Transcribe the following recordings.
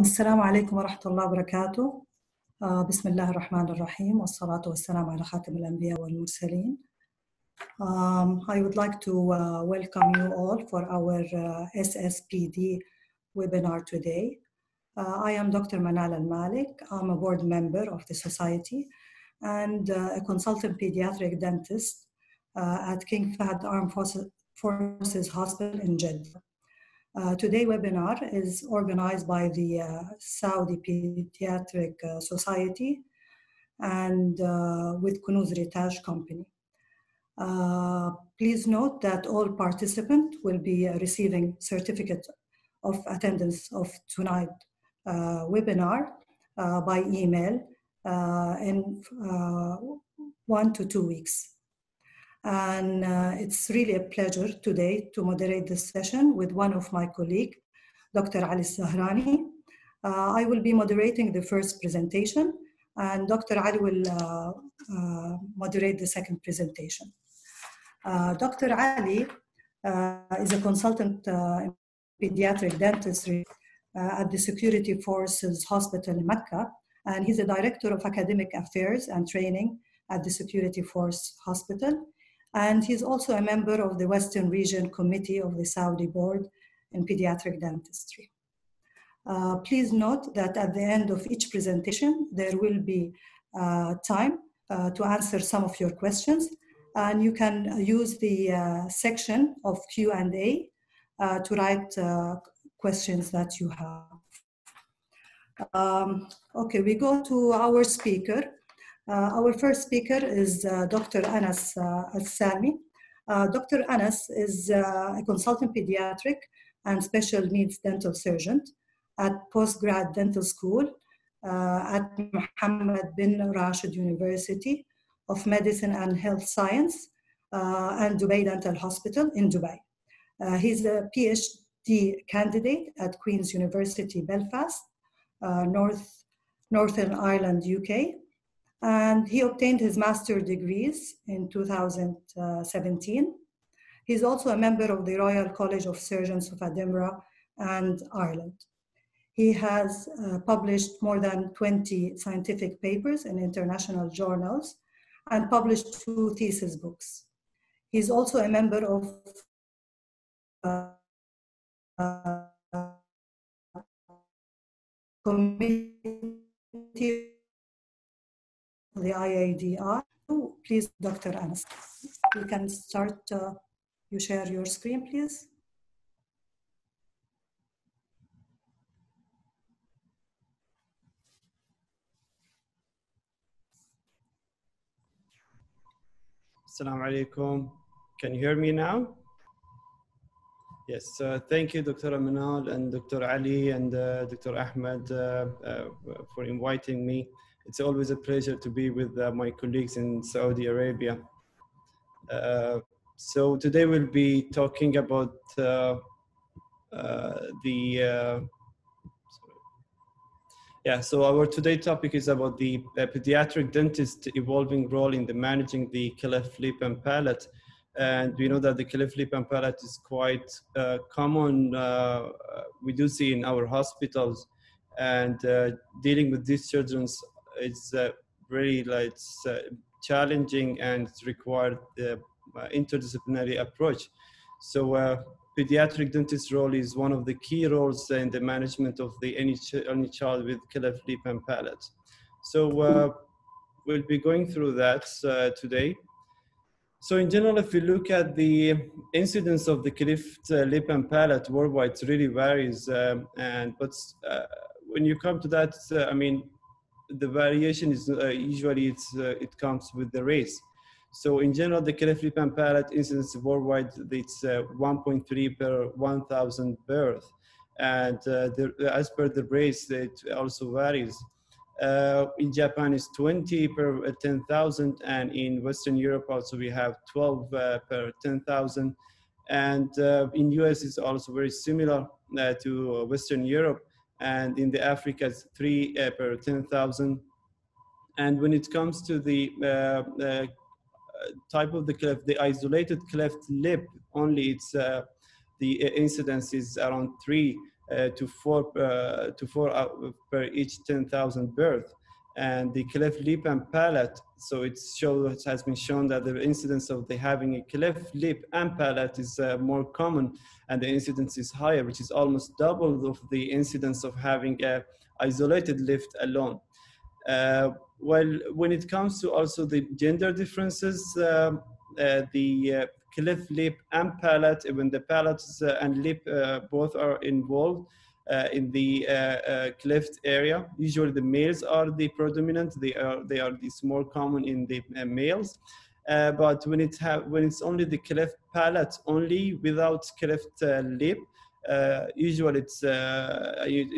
السلام عليكم ورحمة الله وبركاته بسم الله الرحمن الرحيم والصلاة والسلام على خاتم الأنبياء والمرسلين Um, I would like to uh, welcome you all for our uh, SSPD webinar today. Uh, I am Dr. Manal Al Malik. I'm a board member of the society and a consultant pediatric dentist at King Fahd Armed Forces Hospital in Jeddah. Uh, today webinar is organized by the uh, Saudi Pediatric uh, Society and uh, with Konoz Retaj Company. Uh, please note that all participants will be uh, receiving certificate of attendance of tonight webinar by email in one to two weeks. And uh, it's really a pleasure today to moderate this session with one of my colleagues, Dr. Ali Zahrani. Uh, I will be moderating the first presentation, and Dr. Ali will uh, moderate the second presentation. Dr. Ali is a consultant in pediatric dentistry at the Security Forces Hospital in Mecca, and he's a director of academic affairs and training at the Security Force Hospital and he's also a member of the Western Region Committee of the Saudi Board in Pediatric Dentistry. Uh, please note that at the end of each presentation, there will be uh, time uh, to answer some of your questions, and you can use the section of Q&A to write questions that you have. Um, okay, we go to our speaker, uh, Uh, our first speaker is uh, Dr. Anas uh, Al-Salmi. Uh, Dr. Anas is uh, a consultant pediatric and special needs dental surgeon at Postgrad Dental School at Mohammed bin Rashid University of Medicine and Health Science and Dubai Dental Hospital in Dubai. he's a PhD candidate at Queen's University Belfast, North, Northern Ireland, UK, and he obtained his master degrees in 2017. He's also a member of the Royal College of Surgeons of Edinburgh and Ireland. He has uh, published more than 20 scientific papers in international journals and published two thesis books. He's also a member of uh, uh, committee the IADR. Please, Dr. Anas, you can start, uh, you share your screen, please. Assalamu alaikum. Can you hear me now? Yes, uh, thank you, Dr. Manal and Dr. Ali and uh, Dr. Ahmed uh, for inviting me it's always a pleasure to be with uh, my colleagues in Saudi Arabia. Uh, so today we'll be talking about uh, the yeah, so our today topic is about the pediatric dentist evolving role in the managing the cleft lip and palate. And we know that the cleft lip and palate is quite uh, common. Uh, we do see in our hospitals and uh, dealing with these children's it's uh, really like uh, challenging and it's required the uh, interdisciplinary approach. So uh, pediatric dentist role is one of the key roles in the management of the any, ch any child with cleft lip and palate. So uh, we'll be going through that uh, today. So in general, if you look at the incidence of the cleft lip and palate worldwide, it really varies. Um, and but when you come to that, I mean, the variation is uh, usually it's uh, it comes with the race. So in general, the and palate incidence worldwide it's uh, 1.3 per 1,000 birth, and the, as per the race it also varies. Uh, in Japan it's 20 per 10,000 and in Western Europe also we have 12 uh, per 10,000 and uh, in US it's also very similar to Western Europe and in the Africa it's 3 uh, per 10,000 and when it comes to the uh, uh, type of the cleft, the isolated cleft lip only it's the incidence is around 3 uh, to four uh, to four per each 10,000 birth. And the cleft lip and palate, so it shows it has been shown that the incidence of the having a cleft lip and palate is uh, more common, and the incidence is higher, which is almost double of the incidence of having a isolated lip alone. Uh, well, when it comes to also the gender differences, uh, uh, the uh, cleft lip and palate, when the palate and lip both are involved, uh, in the uh, uh, cleft area. Usually the males are the predominant. They are they are the more common in the males. but when it have when it's only the cleft palate only without cleft lip, usually it's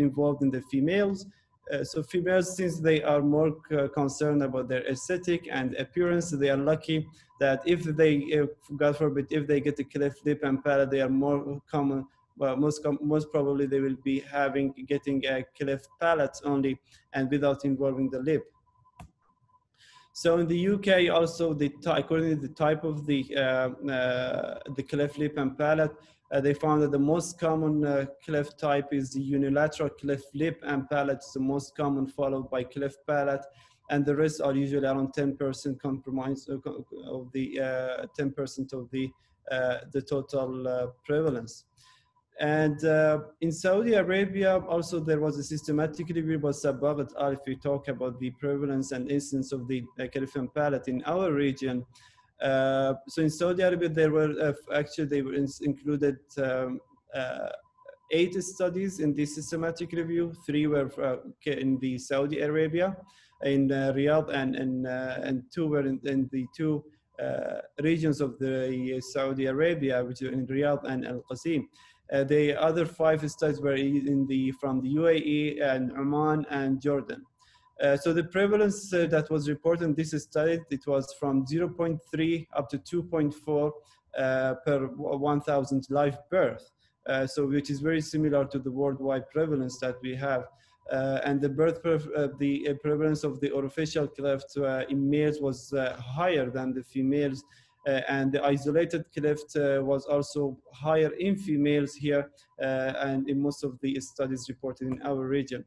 involved in the females. Uh, so females, since they are more concerned about their aesthetic and appearance, they are lucky that if they, if, God forbid, if they get a cleft lip and palate, they are more common. Well, most most probably they will be having getting a cleft palate only and without involving the lip. So in the UK, also the according to the type of the uh, uh, the cleft lip and palate, uh, they found that the most common uh, cleft type is the unilateral cleft lip and palate is the most common, followed by cleft palate, and the rest are usually around 10% compromise uh, of the 10% uh, of the uh, the total uh, prevalence. And in Saudi Arabia, also there was a systematic review by Sabbagh et al. If we talk about the prevalence and incidence of the uh, and palate in our region, uh, so in Saudi Arabia, there were uh, actually they were in, included um, uh, eight studies in this systematic review. Three were uh, in the Saudi Arabia, in uh, Riyadh, and and and two were in, in the two regions of the Saudi Arabia, which are in Riyadh and Al Qasim. The other five studies were in the from the UAE and Oman and Jordan. Uh, so the prevalence uh, that was reported in this study, it was from 0.3 up to 2.4 uh, per 1,000 live birth. Uh, so which is very similar to the worldwide prevalence that we have. Uh, and the birth, the prevalence of the orofacial cleft in males was higher than the females. And the isolated cleft was also higher in females here and in most of the studies reported in our region.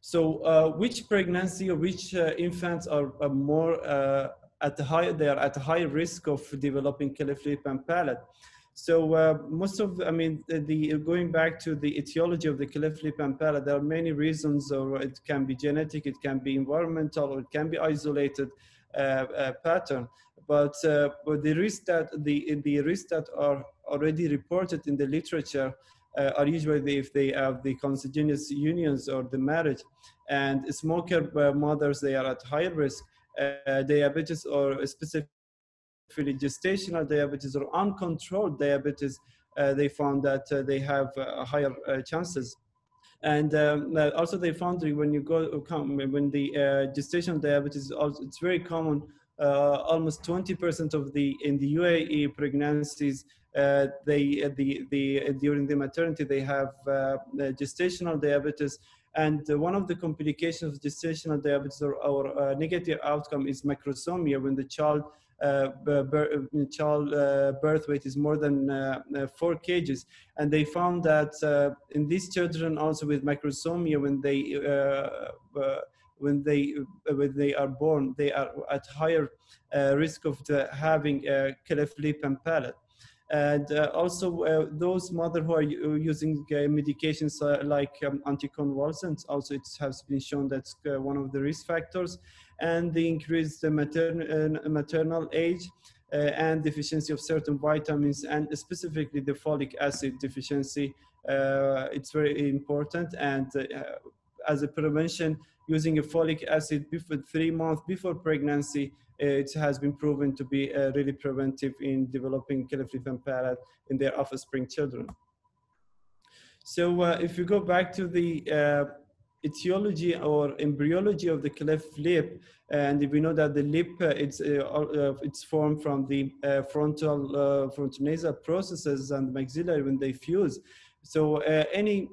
So uh, which pregnancy or which uh, infants are, are more uh, at the high, they are at a high risk of developing cleft lip and palate. So uh, most of, I mean, the, the, going back to the etiology of the cleft lip and palate, there are many reasons, or it can be genetic, it can be environmental, or it can be isolated uh, uh, pattern. But, but the risk that the the risks that are already reported in the literature uh, are usually if they have the consanguineous unions or the marriage. And smoker uh, mothers, they are at higher risk. Uh, diabetes or specifically gestational diabetes or uncontrolled diabetes, uh, they found that uh, they have uh, higher chances. And um, also they found that when you go, come, when the gestational diabetes, also, it's very common uh, almost 20% of the in the UAE pregnancies uh, they uh, the the during the maternity they have gestational diabetes. And one of the complications of gestational diabetes or, or negative outcome is macrosomia when the child uh, child uh, birth weight is more than uh, four kgs. And they found that in these children also with macrosomia, when they when they uh, when they are born, they are at higher uh, risk of having a cleft lip and palate. And uh, also uh, those mother who are using uh, medications uh, like um, anticonvulsants, also it has been shown that's one of the risk factors. And the increased matern maternal age and deficiency of certain vitamins and specifically the folic acid deficiency. it's very important and as a prevention, using a folic acid before three months before pregnancy, it has been proven to be uh, really preventive in developing and palate in their offspring children. So uh, if you go back to the uh, etiology or embryology of the cleft lip, and we know that the lip uh, it's uh, uh, it's formed from the uh, frontal uh, frontonasal processes and maxillary when they fuse. So any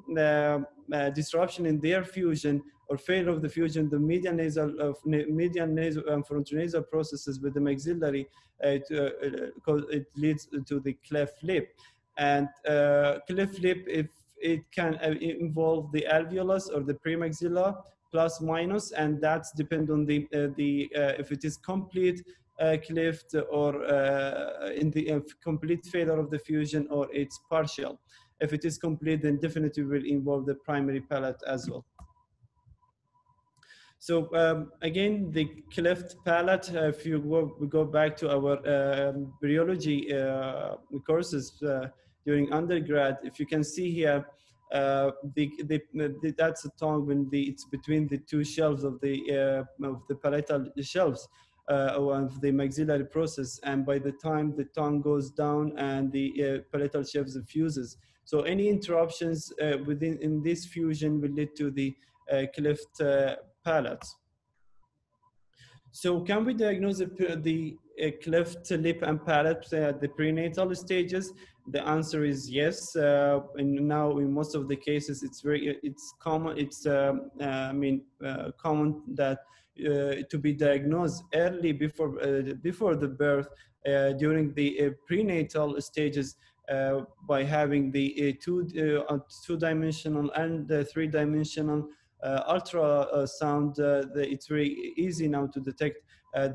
disruption in their fusion or failure of the fusion, the median nasal, of median nasal and um, frontonasal processes with the maxillary, uh, it, uh, it leads to the cleft lip. And uh, cleft lip, if it can uh, involve the alveolus or the premaxilla plus minus, and that's depend on the uh, the uh, if it is complete uh, cleft or uh, in the uh, complete failure of the fusion or it's partial. If it is complete, then definitely will involve the primary palate as well. So um, again, the cleft palate, if you go, we go back to our um, bryology uh, courses during undergrad, if you can see here, uh, the, the, the, that's tongue when the, it's between the two shelves of the, uh, of the palatal shelves uh, of the maxillary process. And by the time the tongue goes down and the palatal shelves fuses. So any interruptions within in this fusion will lead to the cleft palate. So can we diagnose the, the uh, cleft lip and palate at the prenatal stages? The answer is yes. Uh, and now in most of the cases, it's very, it's common, it's, um, uh, I mean, uh, common that uh, to be diagnosed early before, uh, before the birth during the prenatal stages by having the two, two-dimensional and the three-dimensional uh, ultrasound, uh, it's very easy now to detect uh,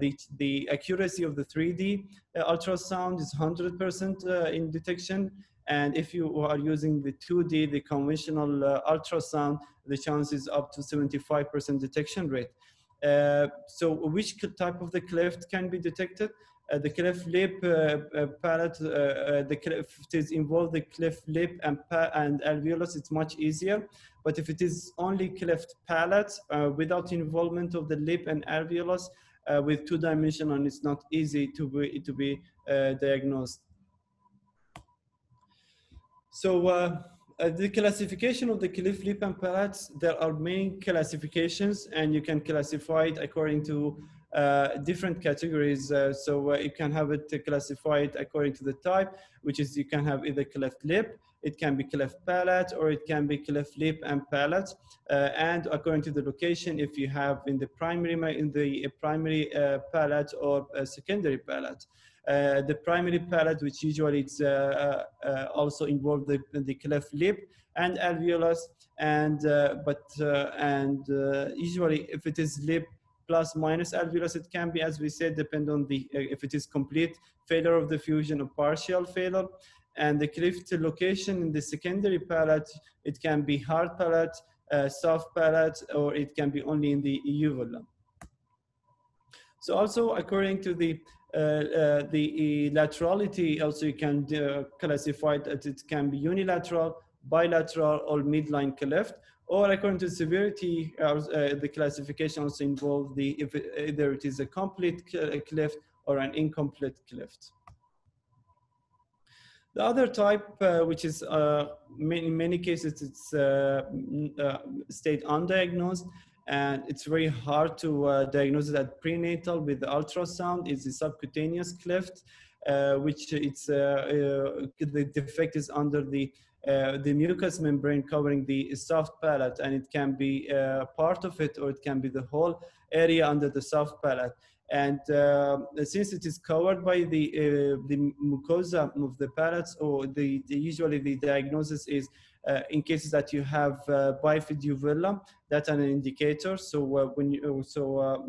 the, the accuracy of the 3D ultrasound is 100% in detection. And if you are using the 2D, the conventional ultrasound, the chance is up to 75% detection rate. Uh, so which type of the cleft can be detected? Uh, the cleft lip uh, uh palate, the cleft is involved the cleft lip and, and alveolus, it's much easier. But if it is only cleft palate without involvement of the lip and alveolus, with two dimensional, and it's not easy to be, to be diagnosed. So uh, the classification of the cleft lip and palates, there are many classifications and you can classify it according to uh, different categories. Uh, so uh, you can have it classified according to the type, which is you can have either cleft lip, it can be cleft palate, or it can be cleft lip and palate. Uh, and according to the location, if you have in the primary in the primary uh, palate or secondary palate. Uh, the primary palate, which usually it's uh, uh, also involved the, the cleft lip and alveolus, and but and usually if it is lip plus minus alveolus. It can be, as we said, depend on the, uh, if it is complete failure of the fusion or partial failure. And the cleft location in the secondary palate, it can be hard palate, uh, soft palate, or it can be only in the uvula. So also according to the uh, uh, the laterality, also you can uh, classify that it can be unilateral, bilateral, or midline cleft or according to severity, uh, the classification also involves the if it, either it is a complete cleft or an incomplete cleft. The other type, uh, which is uh, in many cases it's uh, uh, stayed undiagnosed, and it's very hard to uh, diagnose it at prenatal with ultrasound, is the subcutaneous cleft, which it's the defect is under the uh, the mucous membrane covering the soft palate and it can be uh, part of it or it can be the whole area under the soft palate. And uh, since it is covered by the, uh, the mucosa of the palates or the, the usually the diagnosis is uh, in cases that you have bifid uvula, that's an indicator. So when you, so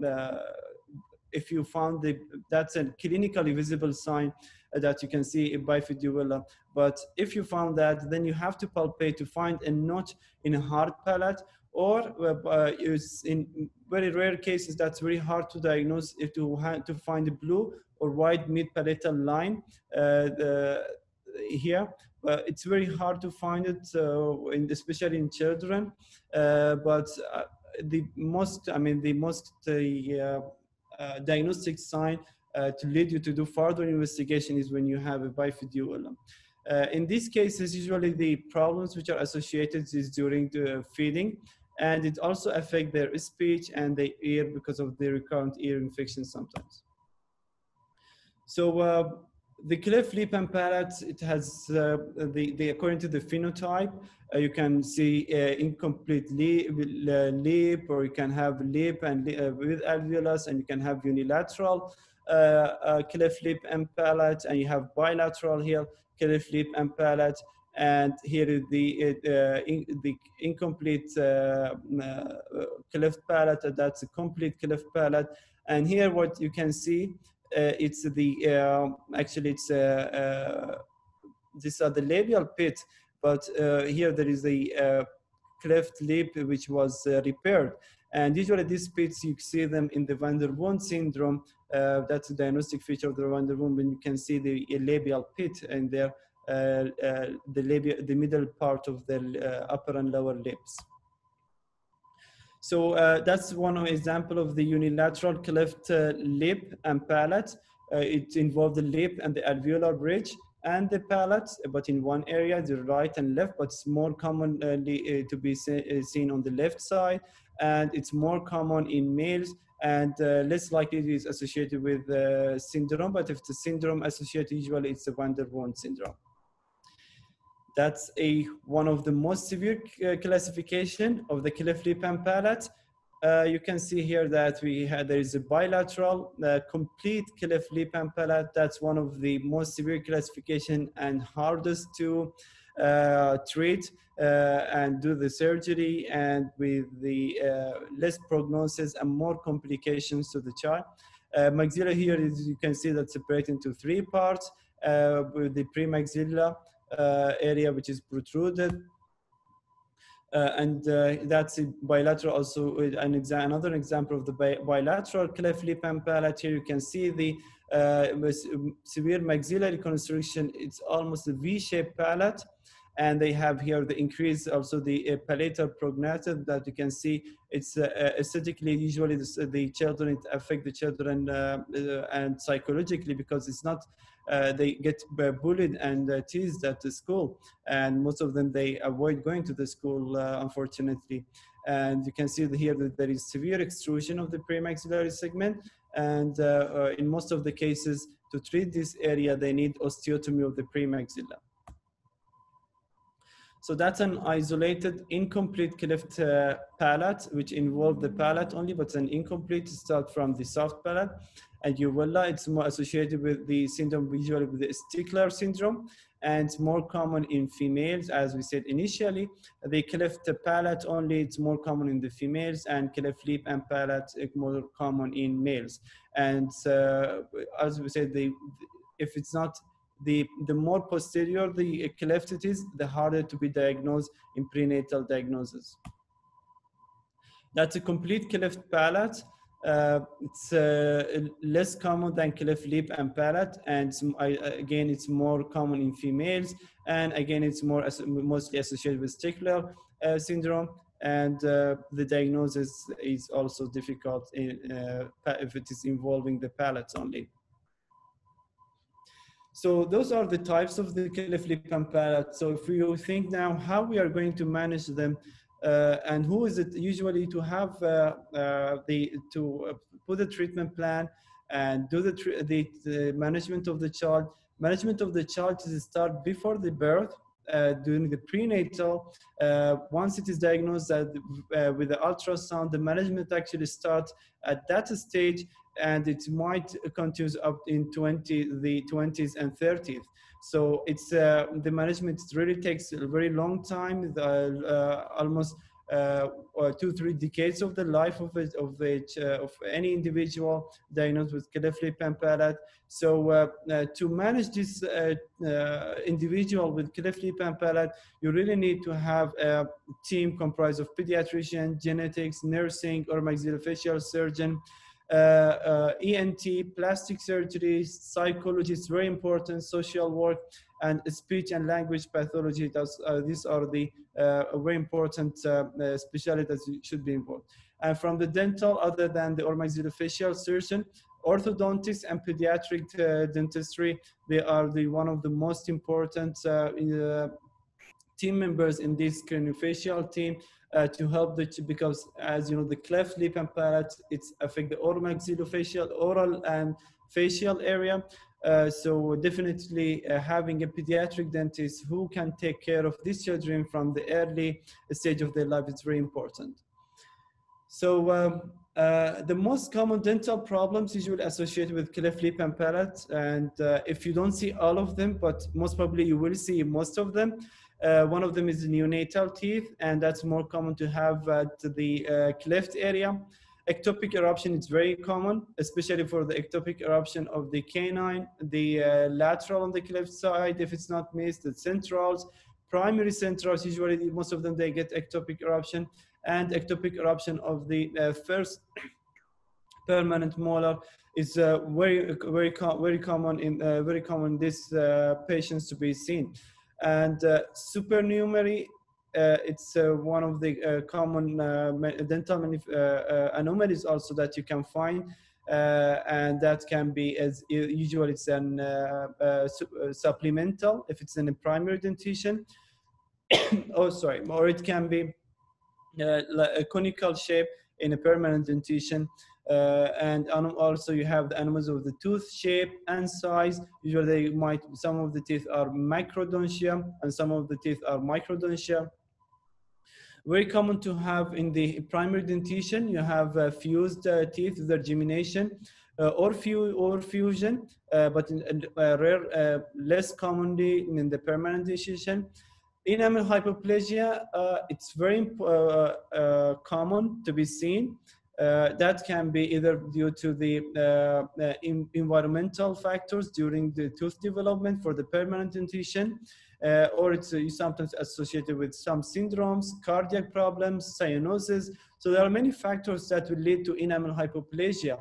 if you found the, that's a clinically visible sign that you can see bifid uvula. But if you found that, then you have to palpate to find a notch in a hard palate or uh, in very rare cases that's very hard to diagnose if to, to find a blue or white mid-palatal line uh, the, here. Uh, it's very hard to find it, uh, in, especially in children. Uh, but uh, the most, I mean, the most diagnostic sign uh, to lead you to do further investigation is when you have a bifid uvula. Uh, in these cases, usually the problems which are associated is during the feeding, and it also affects their speech and their ear because of the recurrent ear infection sometimes. So uh, the cleft lip and palate, it has uh, the, the according to the phenotype, uh, you can see uh, incomplete lip, uh, lip, or you can have lip and uh, with alveolus, and you can have unilateral cleft lip and palate, and you have bilateral here, cleft lip and palate. And here is the uh, in, the incomplete uh, uh, cleft palate. That's a complete cleft palate. And here, what you can see, it's the actually it's these are the labial pit, but here there is a cleft lip which was repaired. And usually these pits, you see them in the van der Woude syndrome. Uh, that's a diagnostic feature of the van der Woude when you can see the labial pit in there uh, uh, the, labia, the middle part of the uh, upper and lower lips. So that's one example of the unilateral cleft lip and palate. it involved the lip and the alveolar bridge and the palate, but in one area, the right and left, but it's more commonly uh, to be seen on the left side, and it's more common in males and uh, less likely it is associated with uh, syndrome, but if the syndrome associated, usually it's the van der Woude syndrome. That's a one of the most severe uh, classification of the cleft lip and palate. Uh, you can see here that we had there is a bilateral uh, complete and palate. That's one of the most severe classification and hardest to uh, treat uh, and do the surgery and with the uh, less prognosis and more complications to the child. maxilla here is you can see that separated into three parts with the premaxilla area which is protruded. Uh, and uh, that's bilateral also an exa another example of the bi bilateral cleft lip and palate. Here you can see the uh, severe maxillary constriction. It's almost a v-shaped palate. And they have here the increase also the uh, palatal prognathus that you can see. It's uh, aesthetically usually the, the, children it affect the children and psychologically because it's not uh, they get bullied and uh, teased at the school. And most of them they avoid going to the school uh, unfortunately. And you can see here that there is severe extrusion of the premaxillary segment. And uh, uh, in most of the cases to treat this area they need osteotomy of the premaxilla. So that's an isolated, incomplete cleft uh, palate, which involved the palate only, but an incomplete start from the soft palate and uvula. It's more associated with the syndrome visually with the Stickler syndrome and more common in females as we said initially. The cleft palate only, it's more common in the females and cleft lip and palate more common in males. And uh, as we said, the, if it's not the, the more posterior the cleft it is, the harder to be diagnosed in prenatal diagnosis. That's a complete cleft palate it's uh, less common than cleft lip and palate, and again, it's more common in females, and again, it's more mostly associated with Stickler uh, syndrome, and uh, the diagnosis is also difficult in, uh, if it is involving the palate only. So those are the types of the cleft lip and palate. So if you think now how we are going to manage them, uh, and who is it usually to have uh, uh, the to put a treatment plan and do the, the, the management of the child management of the child is start before the birth uh, during the prenatal. Uh, once it is diagnosed uh, with the ultrasound, the management actually starts at that stage and it might continue up in 20, the 20s and 30s. So it's uh, the management really takes a very long time, uh, almost uh, two, three decades of the life of it, of, it, uh, of any individual diagnosed with cleft lip and palate. So to manage this individual with cleft lip and palate, you really need to have a team comprised of pediatrician, genetics, nursing, or maxillofacial surgeon, ENT, plastic surgery, psychology is very important, social work, and speech and language pathology. That's, uh, these are the very important specialties that should be involved. And from the dental, other than the maxillofacial surgeon, orthodontics and pediatric uh, dentistry they are the one of the most important uh, uh, team members in this craniofacial team uh, to help the because as you know the cleft lip and palate it's affect the oral maxillofacial oral and facial area uh, so definitely uh, having a pediatric dentist who can take care of these children from the early stage of their life is very important so um, uh, the most common dental problems usually associated with cleft lip and palate, and uh, if you don't see all of them, but most probably you will see most of them. Uh, one of them is neonatal teeth, and that's more common to have at the uh, cleft area. Ectopic eruption is very common, especially for the ectopic eruption of the canine, the uh, lateral on the cleft side, if it's not missed, the centrals, primary centrals, usually most of them, they get ectopic eruption and ectopic eruption of the uh, first permanent molar is uh, very very very common in uh, very common these uh, patients to be seen and uh, supernumerary uh, it's uh, one of the uh, common uh, dental anomalies also that you can find and that can be as usually it's an su supplemental if it's in a primary dentition oh sorry or it can be uh, a conical shape in a permanent dentition. Uh, and also you have the animals of the tooth shape and size. Usually they might, some of the teeth are microdontia and some of the teeth are microdontia. Very common to have in the primary dentition, you have uh, fused uh, teeth, the gemination, uh, or, fu or fusion, uh, but in, in rare, less commonly in the permanent dentition enamel hypoplasia, uh, it's very uh, uh, common to be seen. Uh, that can be either due to the uh, uh, in environmental factors during the tooth development for the permanent dentition, or it's sometimes associated with some syndromes, cardiac problems, cyanosis. So there are many factors that will lead to enamel hypoplasia.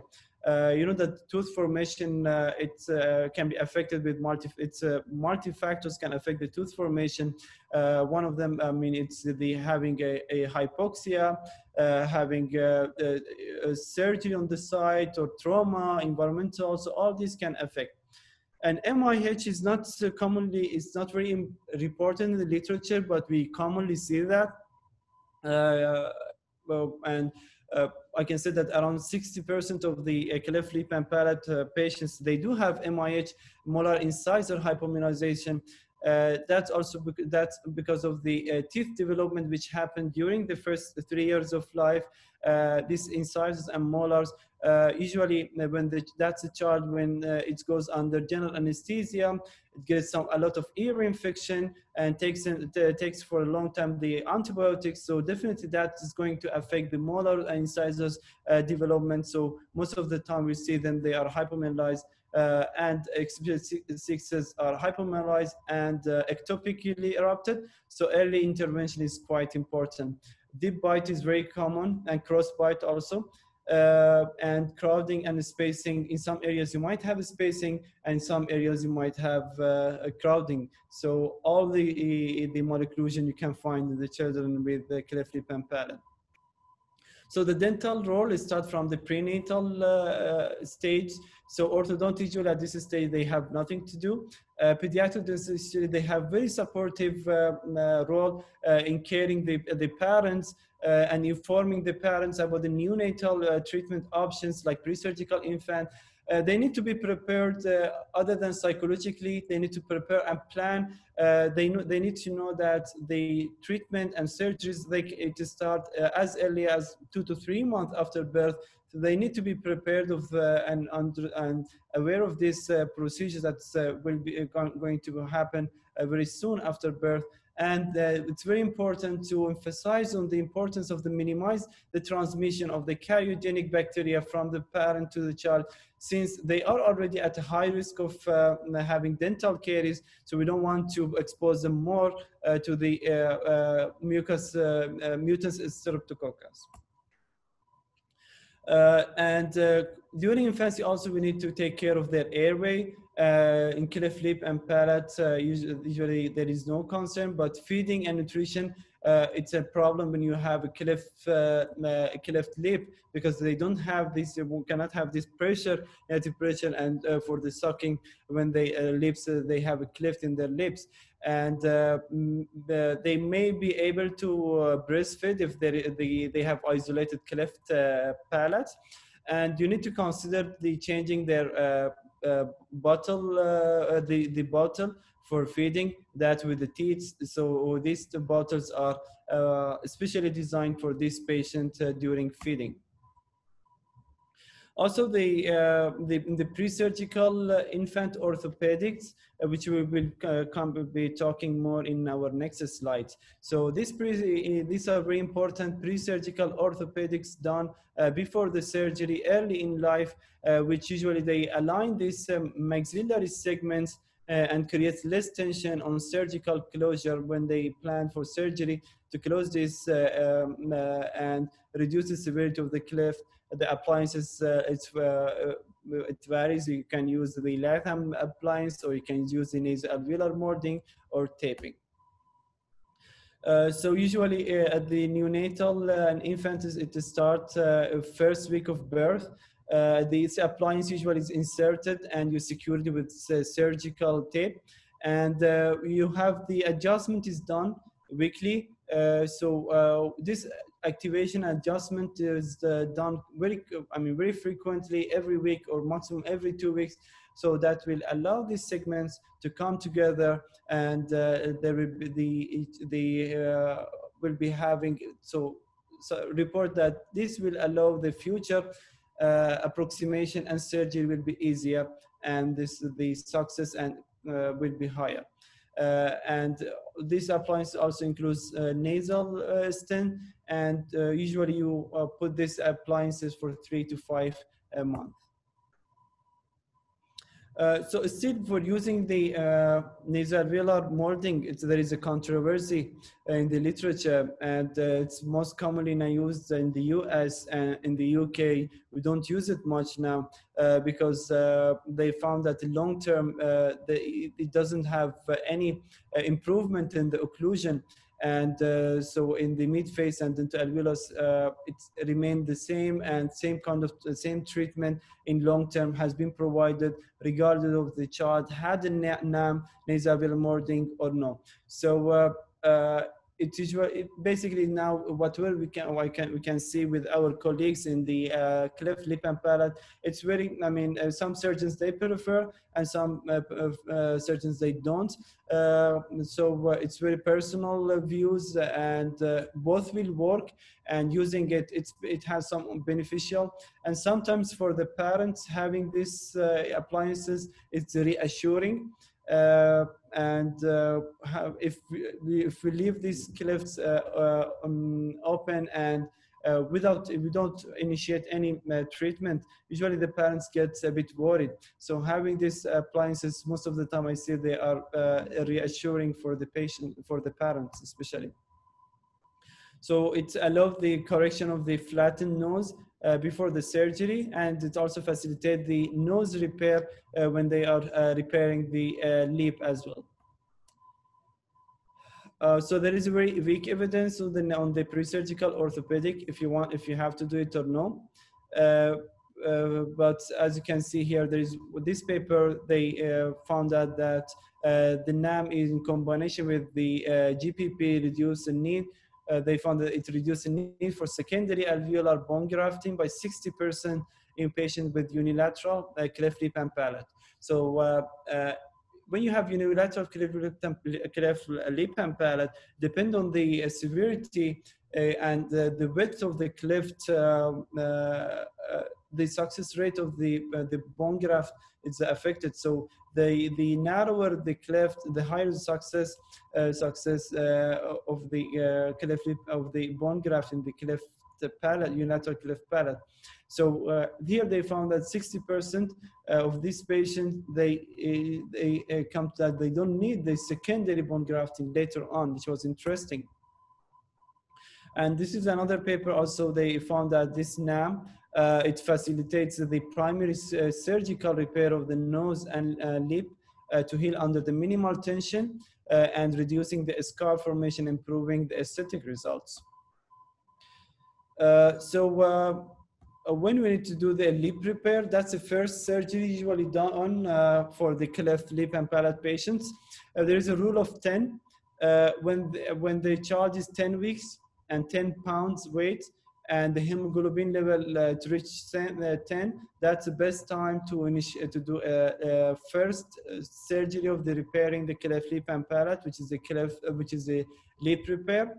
Uh, you know that tooth formation uh, it uh, can be affected with multi it's uh, multi factors can affect the tooth formation. Uh, one of them i mean it's the having a, a hypoxia uh, having a, a, surgery on the site or trauma environmental so all these can affect. And MIH is not commonly it's not very reported in the literature but we commonly see that. Well, and uh, I can say that around 60% of the cleft lip and palate uh, patients, they do have MIH, molar incisor hypomineralization. Uh, that's also bec that's because of the uh, teeth development which happened during the first three years of life. Uh, these incisors and molars uh, usually uh, when the, that's a child when uh, it goes under general anesthesia it gets some, a lot of ear infection and takes takes for a long time the antibiotics. So definitely that is going to affect the molar incisors uh, development. So most of the time we see them they are hypomineralized uh, and sixes are hypomineralized and uh, ectopically erupted. So early intervention is quite important. Deep bite is very common and cross bite also uh, and crowding and spacing. In some areas you might have spacing, and some areas you might have uh, crowding. So all the the malocclusion you can find in the children with the cleft lip and palate. So the dental role start from the prenatal uh, stage. So orthodontics usually at this stage, they have nothing to do. Uh, pediatric dentists, they have very supportive uh, uh role uh, in caring the, the parents uh, and informing the parents about the neonatal uh, treatment options like pre-surgical infant. Uh, they need to be prepared uh, other than psychologically they need to prepare and plan. Uh, they know they need to know that the treatment and surgeries they to start uh, as early as two to three months after birth. So they need to be prepared of and under and aware of these procedures that will be going to happen very soon after birth and uh, it's very important to emphasize on the importance of the minimize the transmission of the cariogenic bacteria from the parent to the child since they are already at a high risk of uh, having dental caries. So we don't want to expose them more uh, to the uh, uh, mucus uh, mutans streptococcus. And during infancy also we need to take care of their airway uh, in cleft lip and palate, uh, usually there is no concern, but feeding and nutrition, uh, it's a problem when you have a cleft, uh, a cleft lip because they don't have this, cannot have this pressure, negative pressure, and uh, for the sucking when they uh, lips, they have a cleft in their lips. And the, they may be able to breastfeed if they, they, they have isolated cleft palate and you need to consider the changing their uh, bottle, uh, the, the bottle for feeding that with the teeth. So these bottles are uh, especially designed for this patient during feeding. Also, the, uh, the, the pre-surgical uh, infant orthopedics, uh, which we will uh, come be talking more in our next slide. So this pre, these are very important pre-surgical orthopedics done uh, before the surgery early in life, uh, which usually they align these um, maxillary segments and creates less tension on surgical closure when they plan for surgery to close this um, and reduce the severity of the cleft the appliances uh, it's uh, uh, it varies. You can use the Latham appliance or you can use the alveolar molding or taping. Uh, so usually uh, at the neonatal uh, and infant it starts first week of birth. This appliance usually is inserted and you secure it with surgical tape. And you have the adjustment is done weekly. So this activation adjustment is uh, done very, I mean, very frequently every week or maximum every two weeks. So that will allow these segments to come together and uh, there will be the, the uh, will be having, so, so report that this will allow the future uh, approximation and surgery will be easier and this the success and uh, will be higher. Uh, and this appliance also includes uh, nasal uh, stent and usually you put these appliances for three to five a month. Uh, so still for using the uh, nasoalveolar molding, there is a controversy in the literature and uh, it's most commonly now used in the US and in the UK. We don't use it much now uh, because uh, they found that long term it doesn't have any improvement in the occlusion and uh, so in the mid phase and into alveolus uh, it remained the same and same kind of the same treatment in long term has been provided regardless of the child had a NAM nasal molding or no so uh, uh it is it basically now whatever we can we can we can see with our colleagues in the uh, cleft lip and palate it's very i mean uh, some surgeons they prefer and some uh, uh surgeons they don't. Uh, so uh, it's very personal views and both will work and using it it's it has some beneficial. And sometimes for the parents having these appliances it's reassuring. uh, and uh, if we, if we leave these clefts uh, um, open and uh, without we don't initiate any uh, treatment usually the parents get a bit worried. So having these appliances most of the time i see they are uh, reassuring for the patient for the parents especially. So it allows the correction of the flattened nose uh, before the surgery and it also facilitates the nose repair uh, when they are uh, repairing the uh, lip as well. Uh, so there is very weak evidence on the, on the pre-surgical orthopedic if you want if you have to do it or no. Uh, but as you can see here, there is this paper they found out that the NAM is in combination with the GPP reduce the need uh, they found that it reduced the need for secondary alveolar bone grafting by 60% in patients with unilateral uh, cleft lip and palate. So uh, uh when you have unilateral cleft lip and palate, depend on the uh, severity uh, and the width of the cleft, um, the success rate of the the bone graft is affected. So the the narrower the cleft, the higher the success uh, success uh, of the uh, cleft of the bone graft in the cleft palate, unilateral cleft palate. So uh, here they found that 60% uh, of these patients they uh, they come to that they don't need the secondary bone grafting later on, which was interesting. And this is another paper also they found that this NAM uh, it facilitates the primary uh, surgical repair of the nose and uh, lip uh, to heal under the minimal tension uh, and reducing the scar formation, improving the aesthetic results. Uh, so when we need to do the lip repair, that's the first surgery usually done for the cleft lip and palate patients. there is a rule of 10. when, the, when the child is 10 weeks and 10 pounds weight, and the hemoglobin level uh, to reach 10, uh, 10, that's the best time to initiate to do a, a, first uh, surgery of the repairing the cleft lip and palate, which is a cleft, uh, which is a lip repair.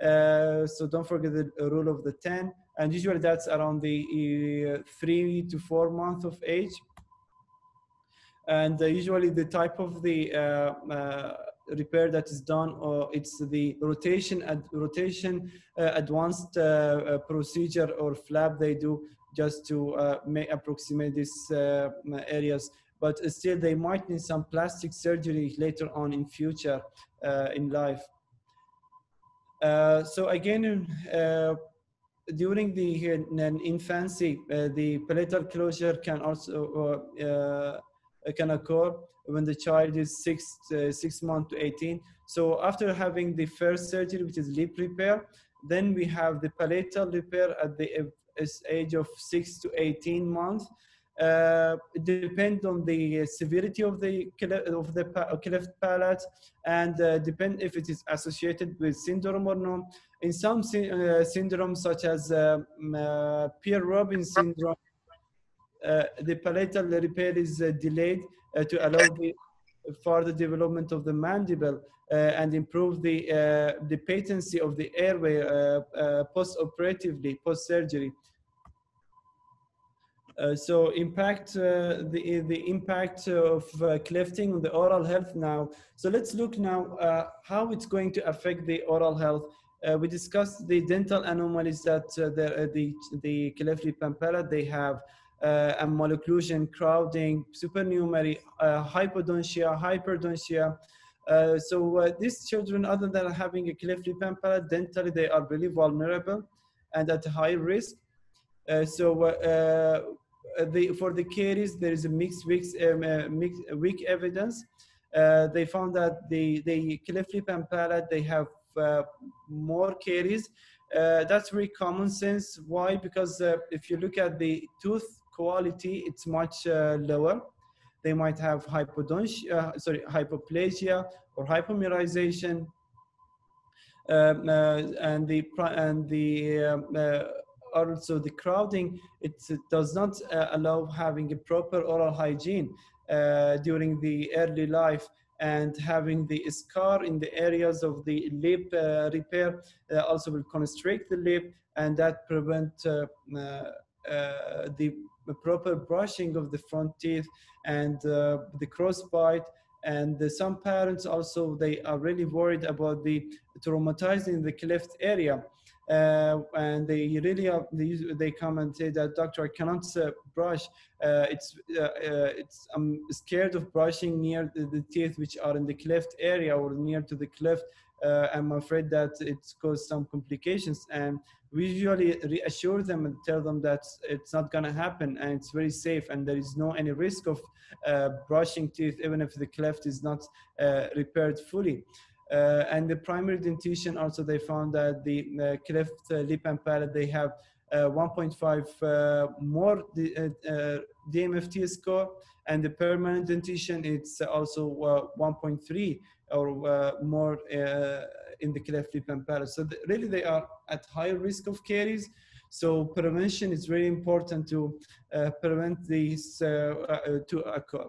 Uh, so don't forget the rule of the 10 and usually that's around the uh, three to four months of age. And uh, usually the type of the uh, uh, repair that is done, or it's the rotation ad rotation uh, advanced uh, uh, procedure or flap they do just to approximate these areas but still they might need some plastic surgery later on in future uh, in life. Uh, so again, uh, during the infancy, the palatal closure can also can occur when the child is six six months to 18. So after having the first surgery, which is lip repair, then we have the palatal repair at the age of six to 18 months. Uh, it depends on the severity of the of the cleft palate and uh, depend if it is associated with syndrome or not. In some uh, syndromes such as uh, uh Pierre-Robin syndrome, uh, the palatal repair is uh, delayed to allow the further development of the mandible and improve the the patency of the airway post-operatively, post-surgery. Uh, so impact uh, the the impact of uh, clefting on the oral health now. So let's look now uh, how it's going to affect the oral health. Uh, we discussed the dental anomalies that the the the cleft lip palate they have. Uh, malocclusion, crowding, supernumerary, hypodontia, hyperdontia. so these children, other than having a cleft lip and palate, dentally they are really vulnerable and at high risk. Uh, so uh, uh, the, for the caries, there is a mixed, um, uh, mixed, weak evidence. Uh, they found that the, the cleft lip and palate, they have more caries. that's very common sense. Why? Because if you look at the tooth quality, it's much lower. They might have hypodontia, sorry, hypoplasia or hypomineralization, um, uh, and the and the um, uh, also the crowding, it, does not uh, allow having a proper oral hygiene uh, during the early life and having the scar in the areas of the lip uh, repair uh, also will constrict the lip and that prevent uh, uh, the proper brushing of the front teeth and the cross bite and some parents also they are really worried about the traumatizing the cleft area. Uh, and they really are, they, they come and say that doctor I cannot uh, brush. Uh, it's uh, uh, it's I'm scared of brushing near the, the, teeth which are in the cleft area or near to the cleft. Uh, I'm afraid that it's caused some complications. And we usually reassure them and tell them that it's not going to happen and it's very safe and there is no any risk of uh, brushing teeth even if the cleft is not uh, repaired fully uh, and the primary dentition also they found that the uh, cleft uh, lip and palate they have uh, 1.5 more the, DMFT score and the permanent dentition it's also 1.3 or more in the cleft lip and palate. So really they are at higher risk of caries. So prevention is very important to uh, prevent these uh, uh, to occur.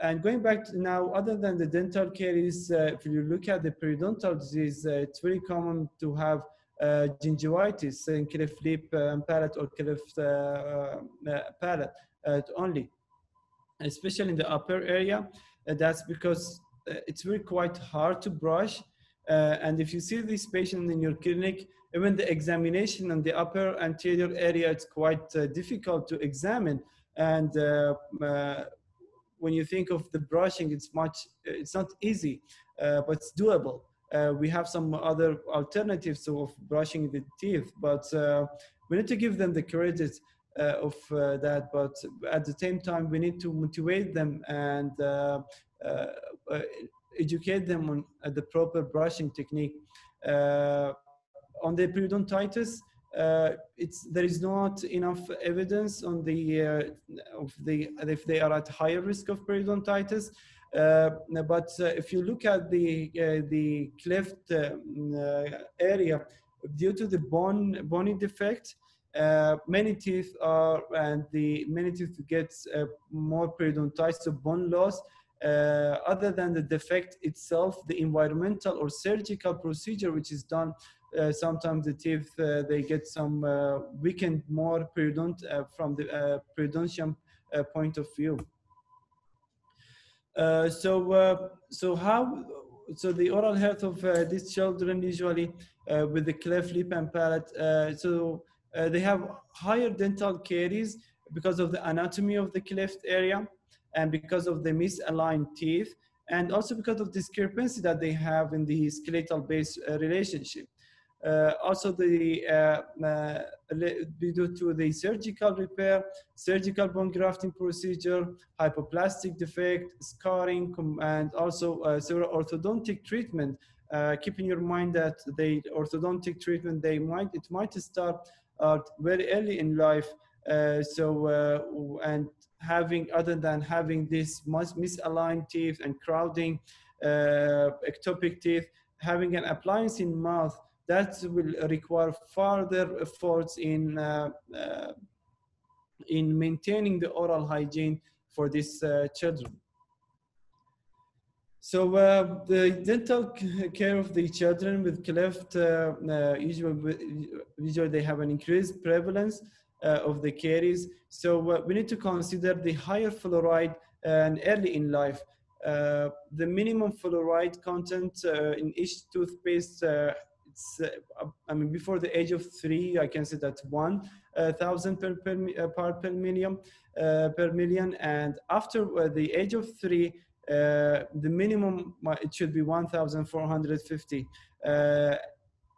And going back now, other than the dental caries, uh, if you look at the periodontal disease, uh, it's very common to have uh, gingivitis in cleft lip and palate or cleft uh, uh, palate uh, only, especially in the upper area. that's because it's very quite hard to brush. and if you see this patient in your clinic, even the examination on the upper anterior area, it's quite difficult to examine. And when you think of the brushing, it's much, it's not easy, uh, but it's doable. Uh, we have some other alternatives of brushing the teeth, but uh, we need to give them the credit uh, of uh, that. But at the same time, we need to motivate them and uh, educate them on the proper brushing technique. On the periodontitis, uh, there is not enough evidence on the uh, of the if they are at higher risk of periodontitis. Uh, but uh, if you look at the uh, the cleft um, uh, area, due to the bone bony defect, many teeth are and the many teeth gets more periodontitis, so bone loss. other than the defect itself, the environmental or surgical procedure which is done uh, sometimes the teeth uh, they get some uh, weakened more periodont uh, from the uh, periodontium uh, point of view. so so how so the oral health of these children usually with the cleft lip and palate so they have higher dental caries because of the anatomy of the cleft area and because of the misaligned teeth and also because of discrepancy that they have in the skeletal base uh, relationship. Uh, also the uh, uh, due to the surgical repair, surgical bone grafting procedure, hypoplastic defect, scarring, and also uh, several orthodontic treatment. Uh, keep in your mind that the orthodontic treatment they might it might start very early in life. so and having other than having this misaligned teeth and crowding ectopic teeth, having an appliance in mouth that will require further efforts in uh, uh, in maintaining the oral hygiene for these uh, children. So uh, the dental care of the children with cleft, uh, uh, usually, usually they have an increased prevalence of the caries. So we need to consider the higher fluoride and early in life. the minimum fluoride content in each toothpaste I mean before the age of three I can say that one uh, thousand per per, uh, part per million per million. And after the age of three the minimum it should be 1450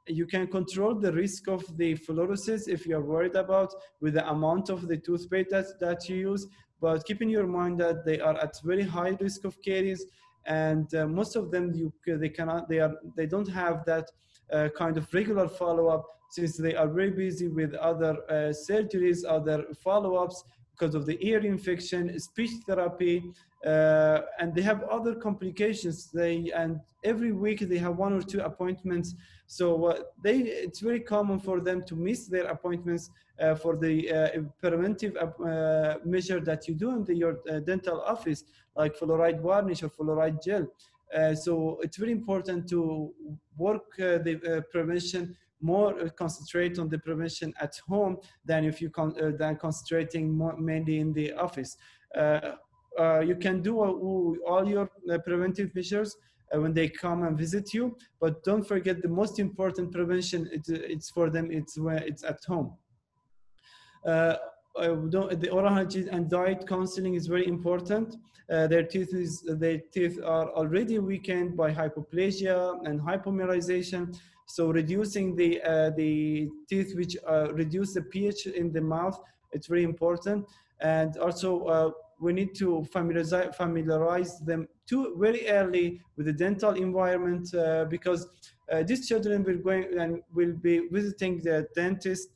you can control the risk of the fluorosis if you're worried about with the amount of the toothpaste that, that you use but keep in your mind that they are at very high risk of caries. And uh, most of them you they cannot they are they don't have that uh, kind of regular follow-up since they are very busy with other uh, surgeries, other follow-ups because of the ear infection, speech therapy, uh, and they have other complications. They and every week they have one or two appointments. So uh, they it's very common for them to miss their appointments uh, for the preventive measure that you do in the, your dental office, like fluoride varnish or fluoride gel. Uh, so it's very important to work uh, the uh, prevention more uh, concentrate on the prevention at home than if you con uh, than concentrating more mainly in the office. you can do all your preventive measures when they come and visit you, but don't forget the most important prevention. It's, it's for them. It's where it's at home. the oral hygiene and diet counseling is very important. Uh, their teeth is their teeth are already weakened by hypoplasia and hypomineralization. So reducing the uh, the teeth which uh, reduce the pH in the mouth, it's very important. And also uh, we need to familiarize, familiarize them too very early with the dental environment uh, because uh, these children will going and will be visiting the dentist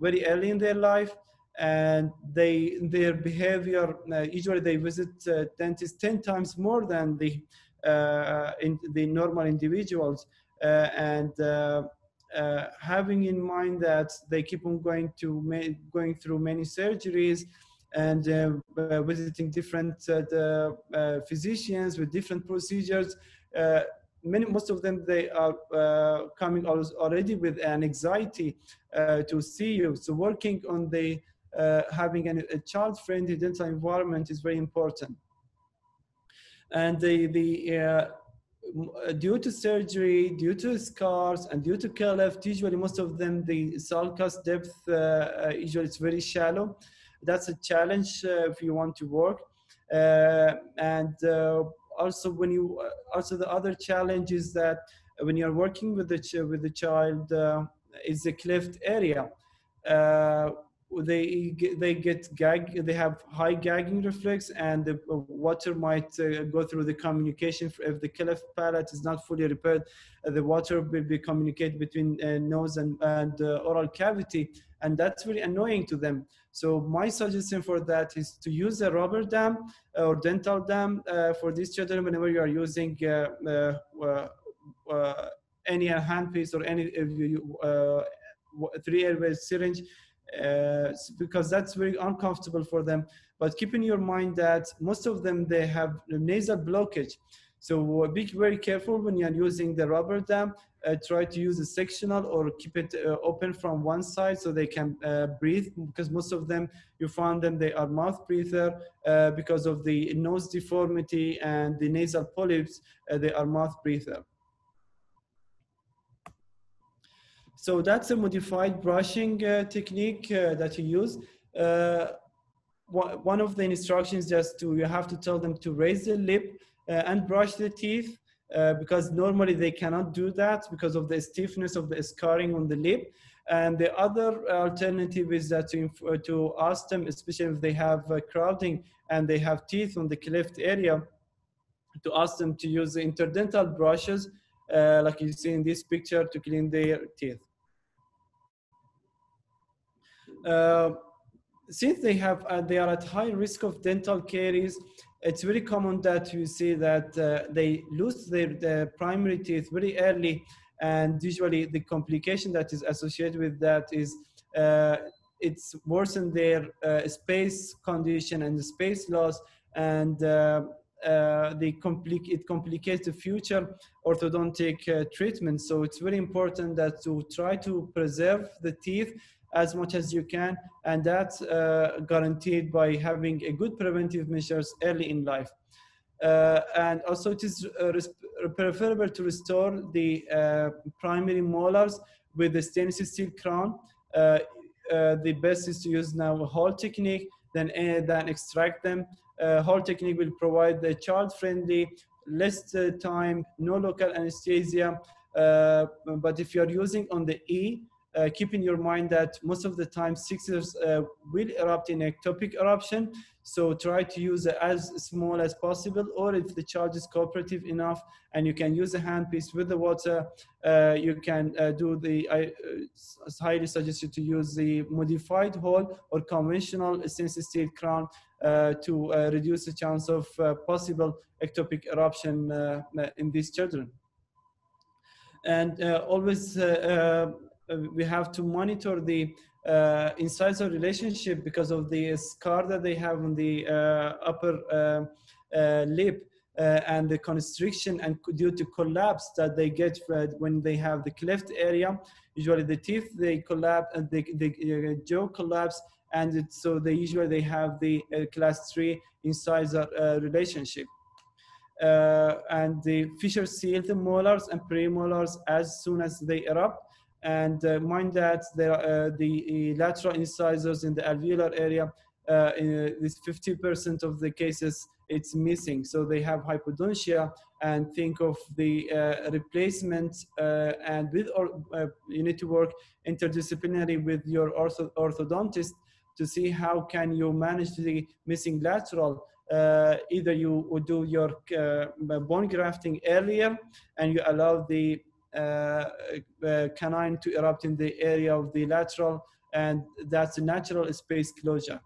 very early in their life and they their behavior uh, usually they visit uh, dentists 10 times more than the uh, in the normal individuals uh, and uh, uh, having in mind that they keep on going to going through many surgeries and visiting different physicians with different procedures many most of them they are coming already with an anxiety to see you. So working on the uh, having an, a child-friendly dental environment is very important. And the, the uh, due to surgery, due to scars, and due to cleft, usually most of them, the sulcus depth, uh, uh, usually it's very shallow. That's a challenge uh, if you want to work. Uh, and also when you, also the other challenge is that when you're working with the, with the child, is the cleft area they they get gag they have high gagging reflex and the water might uh, go through the communication if the cleft palate is not fully repaired uh, the water will be communicated between uh, nose and, and uh, oral cavity and that's very annoying to them. So my suggestion for that is to use a rubber dam uh, or dental dam uh, for these children whenever you are using any handpiece or any three airway syringe uh, because that's very uncomfortable for them. But keep in your mind that most of them, they have nasal blockage. So be very careful when you're using the rubber dam. Uh, try to use a sectional or keep it uh, open from one side so they can uh, breathe because most of them you find them they are mouth breather uh, because of the nose deformity and the nasal polyps uh, they are mouth breather so that's a modified brushing uh, technique that you use one of the instructions just to you have to tell them to raise the lip and brush the teeth uh, because normally they cannot do that because of the stiffness of the scarring on the lip. And the other alternative is that to, uh, to ask them, especially if they have uh, crowding and they have teeth on the cleft area, to ask them to use the interdental brushes, uh, like you see in this picture, to clean their teeth. Uh, since they have, uh, they are at high risk of dental caries, it's very common that you see that uh, they lose their, their, primary teeth very early and usually the complication that is associated with that is uh, it's worsen their uh, space condition and the space loss and uh, they compli- it complicates the future orthodontic uh, treatment. So it's very important that to try to preserve the teeth as much as you can and that's uh, guaranteed by having a good preventive measures early in life. Uh, and also it is uh, preferable to restore the uh, primary molars with the stainless steel crown. Uh, uh, the best is to use now a Hall technique then then extract them. Hall technique will provide the child friendly less time no local anesthesia. But if you're using on the E uh, keep in your mind that most of the time sixers uh, will erupt in ectopic eruption. So try to use as small as possible, or if the child is cooperative enough and you can use a handpiece with the water, uh, you can uh, do the, I uh, highly suggest you to use the modified Hall or conventional stainless steel crown uh, to reduce the chance of possible ectopic eruption in these children. And always we have to monitor the uh, incisor relationship because of the scar that they have on the uh, upper uh, lip uh, and the constriction and due to collapse that they get when they have the cleft area. Usually the teeth, they collapse and the, the jaw collapse and it, so they usually they have the class 3 incisor relationship. Uh, and the fissure seal the molars and premolars as soon as they erupt and uh, mind that there uh, the lateral incisors in the alveolar area uh, in this 50% of the cases it's missing. So they have hypodontia and think of the uh, replacement uh, and with or uh, you need to work interdisciplinary with your ortho orthodontist to see how can you manage the missing lateral. Either you would do your bone grafting earlier and you allow the uh, uh, canine to erupt in the area of the lateral, and that's a natural space closure.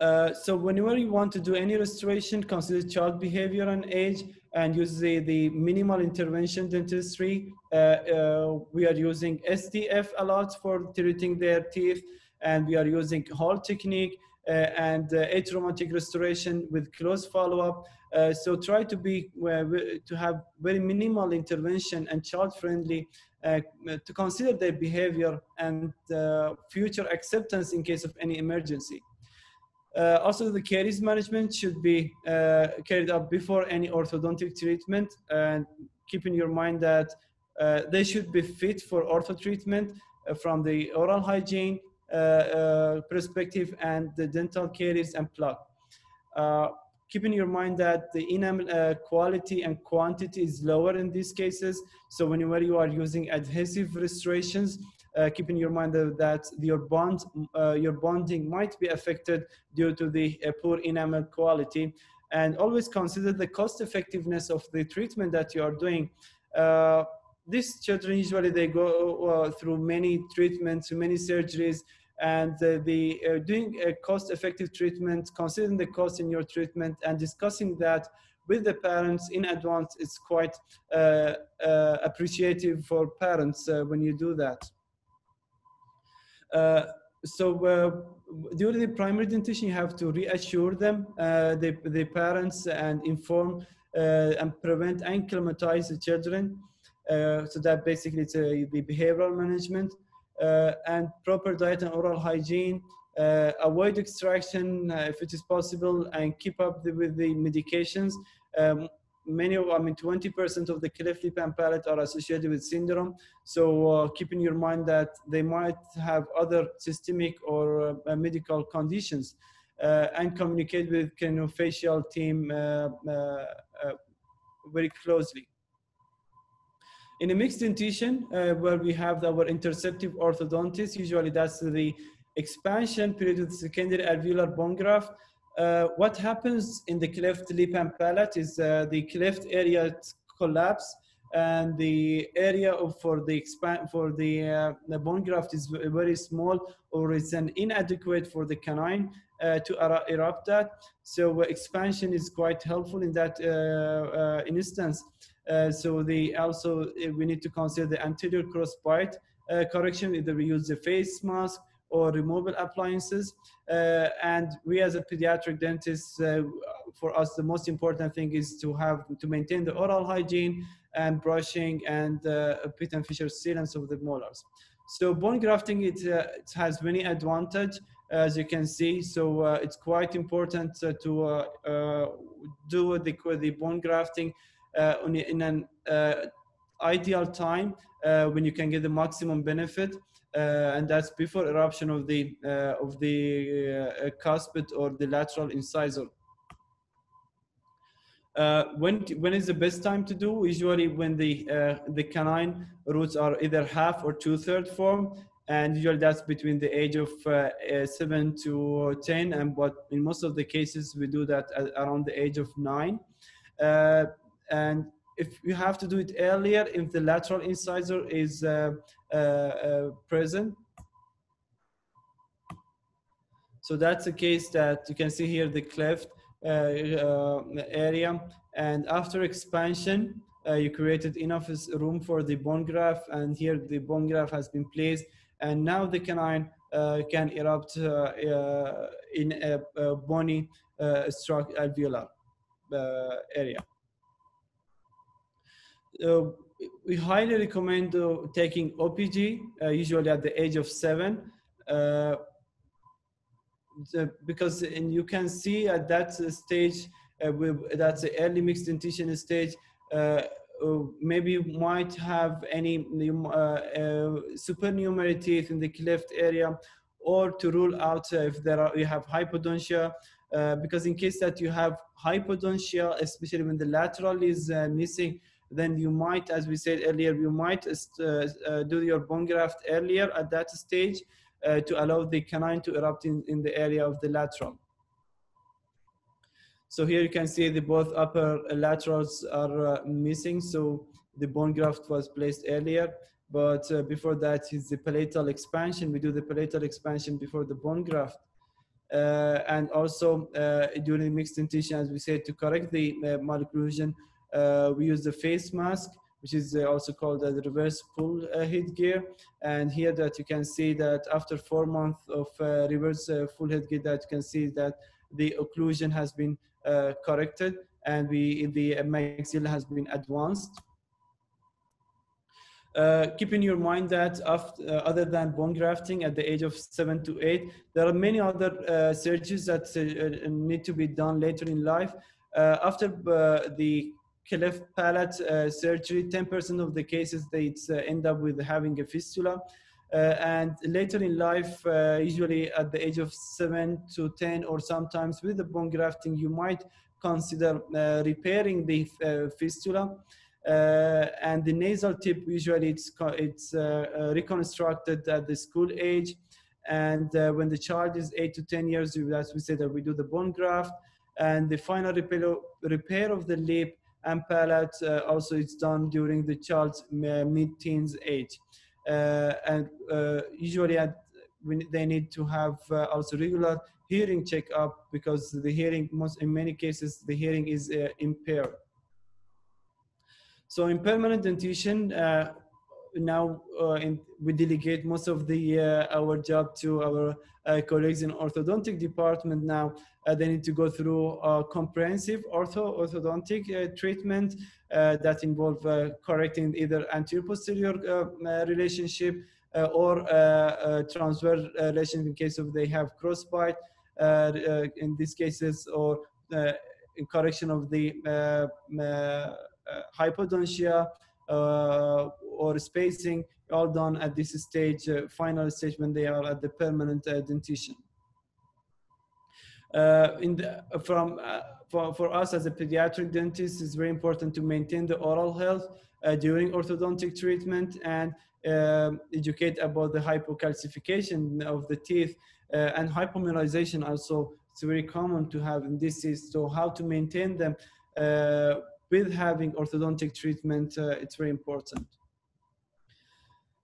Uh, so whenever you want to do any restoration, consider child behavior and age and use the, the minimal intervention dentistry. Uh, uh, we are using SDF a lot for treating their teeth and we are using Hall technique uh, and atraumatic restoration with close follow-up. Uh, so try to be uh, to have very minimal intervention and child friendly uh, to consider their behavior and future acceptance in case of any emergency. Uh, also, the caries management should be uh, carried out before any orthodontic treatment. And keep in your mind that uh, they should be fit for ortho treatment from the oral hygiene perspective and the dental caries and plaque keep in your mind that the enamel uh, quality and quantity is lower in these cases. So whenever you are using adhesive restorations, uh, keep in your mind that, that your bond, uh, your bonding might be affected due to the uh, poor enamel quality. And always consider the cost effectiveness of the treatment that you are doing. Uh, these children usually they go uh, through many treatments, many surgeries, and uh, the uh, doing a cost-effective treatment, considering the cost in your treatment, and discussing that with the parents in advance is quite uh, uh appreciative for parents uh, when you do that. Uh, so during the primary dentition, you have to reassure them, the, the parents, and inform and prevent and acclimatize the children. So that basically it's the behavioral management and proper diet and oral hygiene. avoid extraction if it is possible, and keep up the, with the medications. Um, many of, I mean, 20% of the cleft lip and palate are associated with syndrome. So uh, keep in your mind that they might have other systemic or uh, medical conditions uh, and communicate with craniofacial team uh, uh, uh, very closely. In a mixed dentition, where we have our interceptive orthodontist, usually that's the expansion period of secondary alveolar bone graft, uh, what happens in the cleft lip and palate is uh, the cleft area collapse and the area of, for the for the, uh, the bone graft is very small or it's an inadequate for the canine uh, to erupt that. So uh, expansion is quite helpful in that uh, instance. So the also we need to consider the anterior cross bite correction. Either we use the face mask or removable appliances. Uh, and we as a pediatric dentist, uh, for us, the most important thing is to have to maintain the oral hygiene and brushing and uh, pit and fissure sealants of the molars. So bone grafting, it, uh, it has many advantage, as you can see. So uh, it's quite important uh, to do the, the bone grafting in an ideal time when you can get the maximum benefit. Uh, and that's before eruption of the uh, of the uh, cuspid or the lateral incisor. Uh, when when is the best time to do? Usually when the uh, the canine roots are either half or two third form, and usually that's between the age of uh, seven to ten. And but in most of the cases we do that around the age of nine. And if you have to do it earlier, if the lateral incisor is uh, uh, uh, present. So that's a case that you can see here the cleft area. And after expansion, you created enough room for the bone graft. And here the bone graft has been placed. And now the canine uh, can erupt uh, uh, in a, a bony struct alveolar area uh, we highly recommend uh, taking OPG, uh, usually at the age of seven, uh, the, because and you can see at that stage, uh, that's the early mixed dentition stage, uh, maybe you might have any supernumerary teeth in the cleft area, or to rule out if there are you have hypodontia, because in case that you have hypodontia, especially when the lateral is missing, then you might, as we said earlier, you might uh, uh, do your bone graft earlier at that stage uh, to allow the canine to erupt in, in the area of the lateral. So here you can see the both upper laterals are uh, missing. So the bone graft was placed earlier, but uh, before that is the palatal expansion. We do the palatal expansion before the bone graft. Uh, and also during mixed dentition, as we said, to correct the malocclusion, uh, we use the face mask, which is uh, also called the reverse pull uh, headgear. And here that you can see that after four months of reverse pull headgear that you can see that the occlusion has been corrected and we, the maxilla has been advanced. Uh, keep in your mind that after, uh, other than bone grafting at the age of seven to eight, there are many other uh, surgeries that need to be done later in life. after the cleft palate uh, surgery, 10% of the cases they uh, end up with having a fistula. Uh, and later in life, usually at the age of 7 to 10 or sometimes with the bone grafting, you might consider repairing the fistula. Uh, and the nasal tip usually it's it's uh, reconstructed at the school age and uh, when the child is 8 to 10 years as we said that we do the bone graft and the final repair of the lip and palate uh, also it's done during the child's uh, mid-teens age. Uh, and usually at, they need to have also regular hearing checkup because the hearing, most in many cases, the hearing is impaired. So in permanent dentition, now uh, in, we delegate most of the uh, our job to our uh, colleagues in orthodontic department now. Uh, they need to go through comprehensive ortho orthodontic uh, treatment uh, that involve uh, correcting either anterior posterior relationship or transverse relation in case of they have crossbite. in these cases, or in correction of the hypodontia uh, or spacing all done at this stage, uh, final stage when they are at the permanent uh, dentition. Uh, in the, from uh, for, for us as a pediatric dentist, it's very important to maintain the oral health uh, during orthodontic treatment and um, educate about the hypocalcification of the teeth and hypomineralization also. It's very common to have in this is so how to maintain them with having orthodontic treatment, it's very important.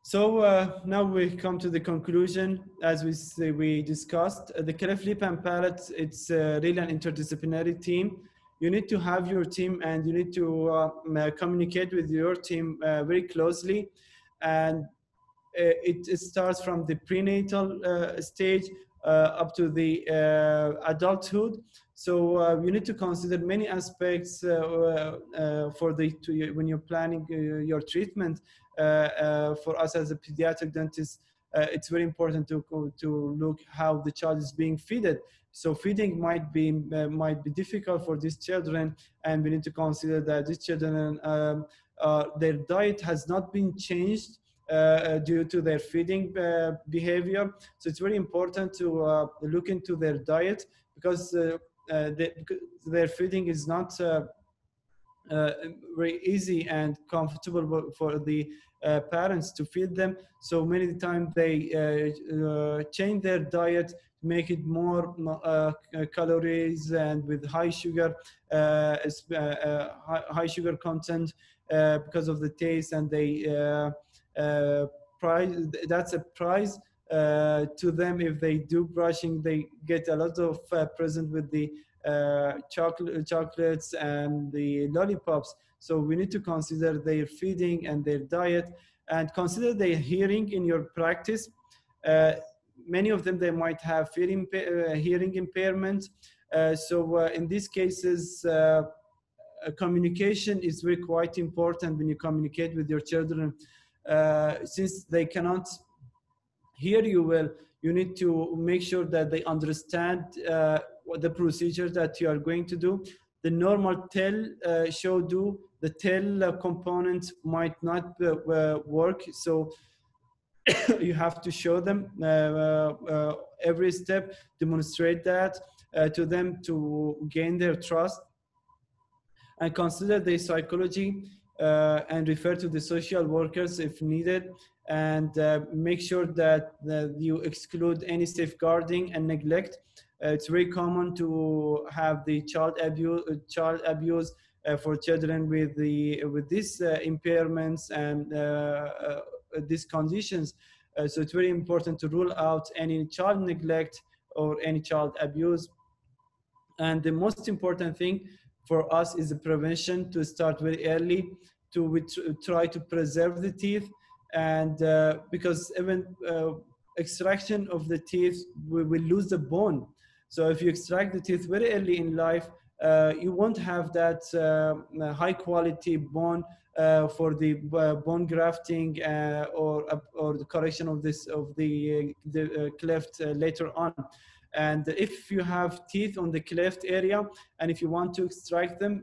So uh, now we come to the conclusion. As we say, we discussed, uh, the cleft lip and palate, it's uh, really an interdisciplinary team. You need to have your team and you need to uh, communicate with your team uh, very closely. And it, it, starts from the prenatal stage up to the adulthood. So uh, you need to consider many aspects uh, uh, for the to, when you're planning your treatment. For us as a pediatric dentist, it's very important to to look how the child is being fed. So feeding might be might be difficult for these children, and we need to consider that these children um, their diet has not been changed uh, due to their feeding uh, behavior. So it's very important to uh, look into their diet because uh, their feeding is not uh, uh, very easy and comfortable for the uh, parents to feed them. So many times they uh, uh, change their diet, make it more calories and with high sugar, high sugar content because of the taste, and they price. That's a price uh, to them if they do brushing they get a lot of uh, present with the uh, chocolate, chocolates and the lollipops so we need to consider their feeding and their diet and consider their hearing in your practice. Uh, many of them they might have hearing, uh, hearing impairment. So in these cases communication is very quite important when you communicate with your children. Uh, since they cannot hear you well, you need to make sure that they understand uh, what the procedure that you are going to do. The normal tell uh, show do the tail uh, component might not uh, uh, work so you have to show them uh, every step demonstrate that to them to gain their trust and consider their psychology and refer to the social workers if needed and uh, make sure that, you exclude any safeguarding and neglect. Uh, it's very common to have the child abuse, uh, child abuse uh, for children with the with these uh, impairments and uh, these conditions. so it's very important to rule out any child neglect or any child abuse. And the most important thing for us is the prevention to start very early to try to preserve the teeth and uh, because even uh, extraction of the teeth we will lose the bone so if you extract the teeth very early in life uh, you won't have that uh, high quality bone uh, for the uh, bone grafting or or the correction of this of the the cleft later on and if you have teeth on the cleft area and if you want to extract them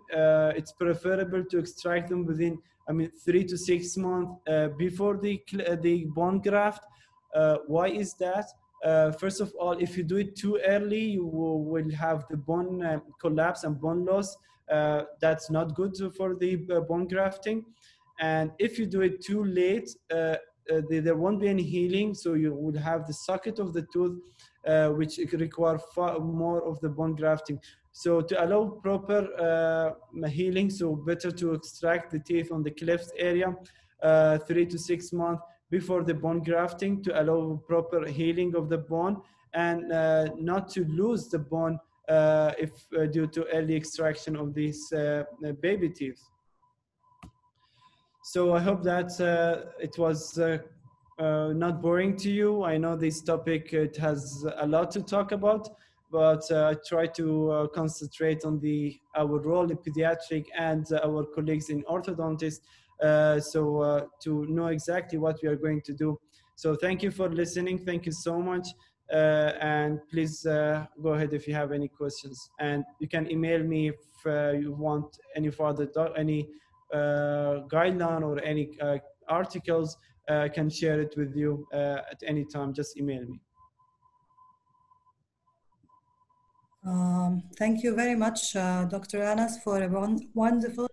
it's preferable to extract them within I mean, three to six months uh, before the, uh, the bone graft. Uh, why is that? Uh, first of all, if you do it too early, you will have the bone uh, collapse and bone loss. Uh, that's not good for the bone grafting. And if you do it too late, the, there won't be any healing. So you will have the socket of the tooth, which require far more of the bone grafting. So to allow proper uh, healing, so better to extract the teeth on the cleft area uh, three to six months before the bone grafting to allow proper healing of the bone and uh, not to lose the bone uh, if uh, due to early extraction of these uh, baby teeth. So I hope that uh, it was uh, uh, not boring to you. I know this topic it has a lot to talk about, but uh, I try to uh, concentrate on the our role in pediatric and our colleagues in orthodontist. Uh, so uh, to know exactly what we are going to do. So thank you for listening. Thank you so much. Uh, and please go ahead if you have any questions. And you can email me if you want any further any guideline or any articles I can share it with you at any time. Just email me. Um, thank you very much, uh, Dr. Anas, for a wonderful,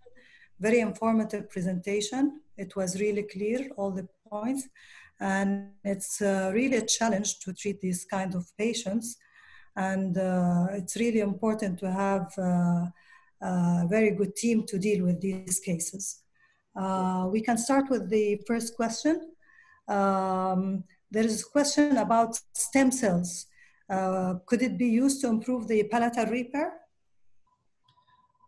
very informative presentation. It was really clear, all the points, and it's uh, really a challenge to treat these kind of patients. And uh, it's really important to have uh, a very good team to deal with these cases. Uh, we can start with the first question. Um, there is a question about stem cells. Uh, could it be used to improve the palatal repair?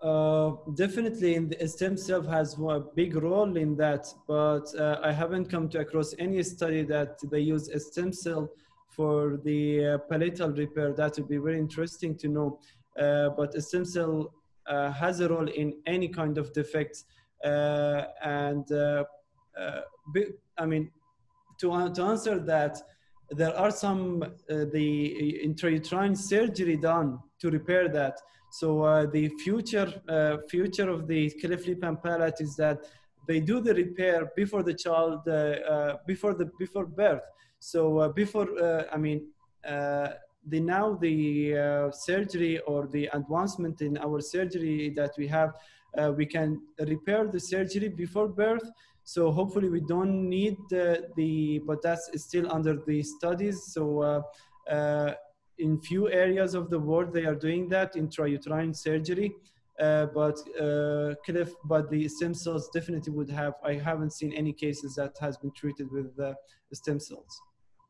Uh, definitely, in the stem cell has a big role in that, but uh, I haven't come to across any study that they use a stem cell for the uh, palatal repair. That would be very interesting to know. Uh, but stem cell uh, has a role in any kind of defects and I mean, to, to answer that, there are some the intrauterine surgery done to repair that. So uh, the future uh, future of the lip and palate is that they do the repair before the child uh, before the before birth. So before I mean the now the surgery or the advancement in our surgery that we have uh, we can repair the surgery before birth. So hopefully we don't need the, the but that's still under the studies. So uh, uh, in few areas of the world, they are doing that intrauterine surgery. Uh, but uh, Cliff, but the stem cells definitely would have. I haven't seen any cases that has been treated with stem cells.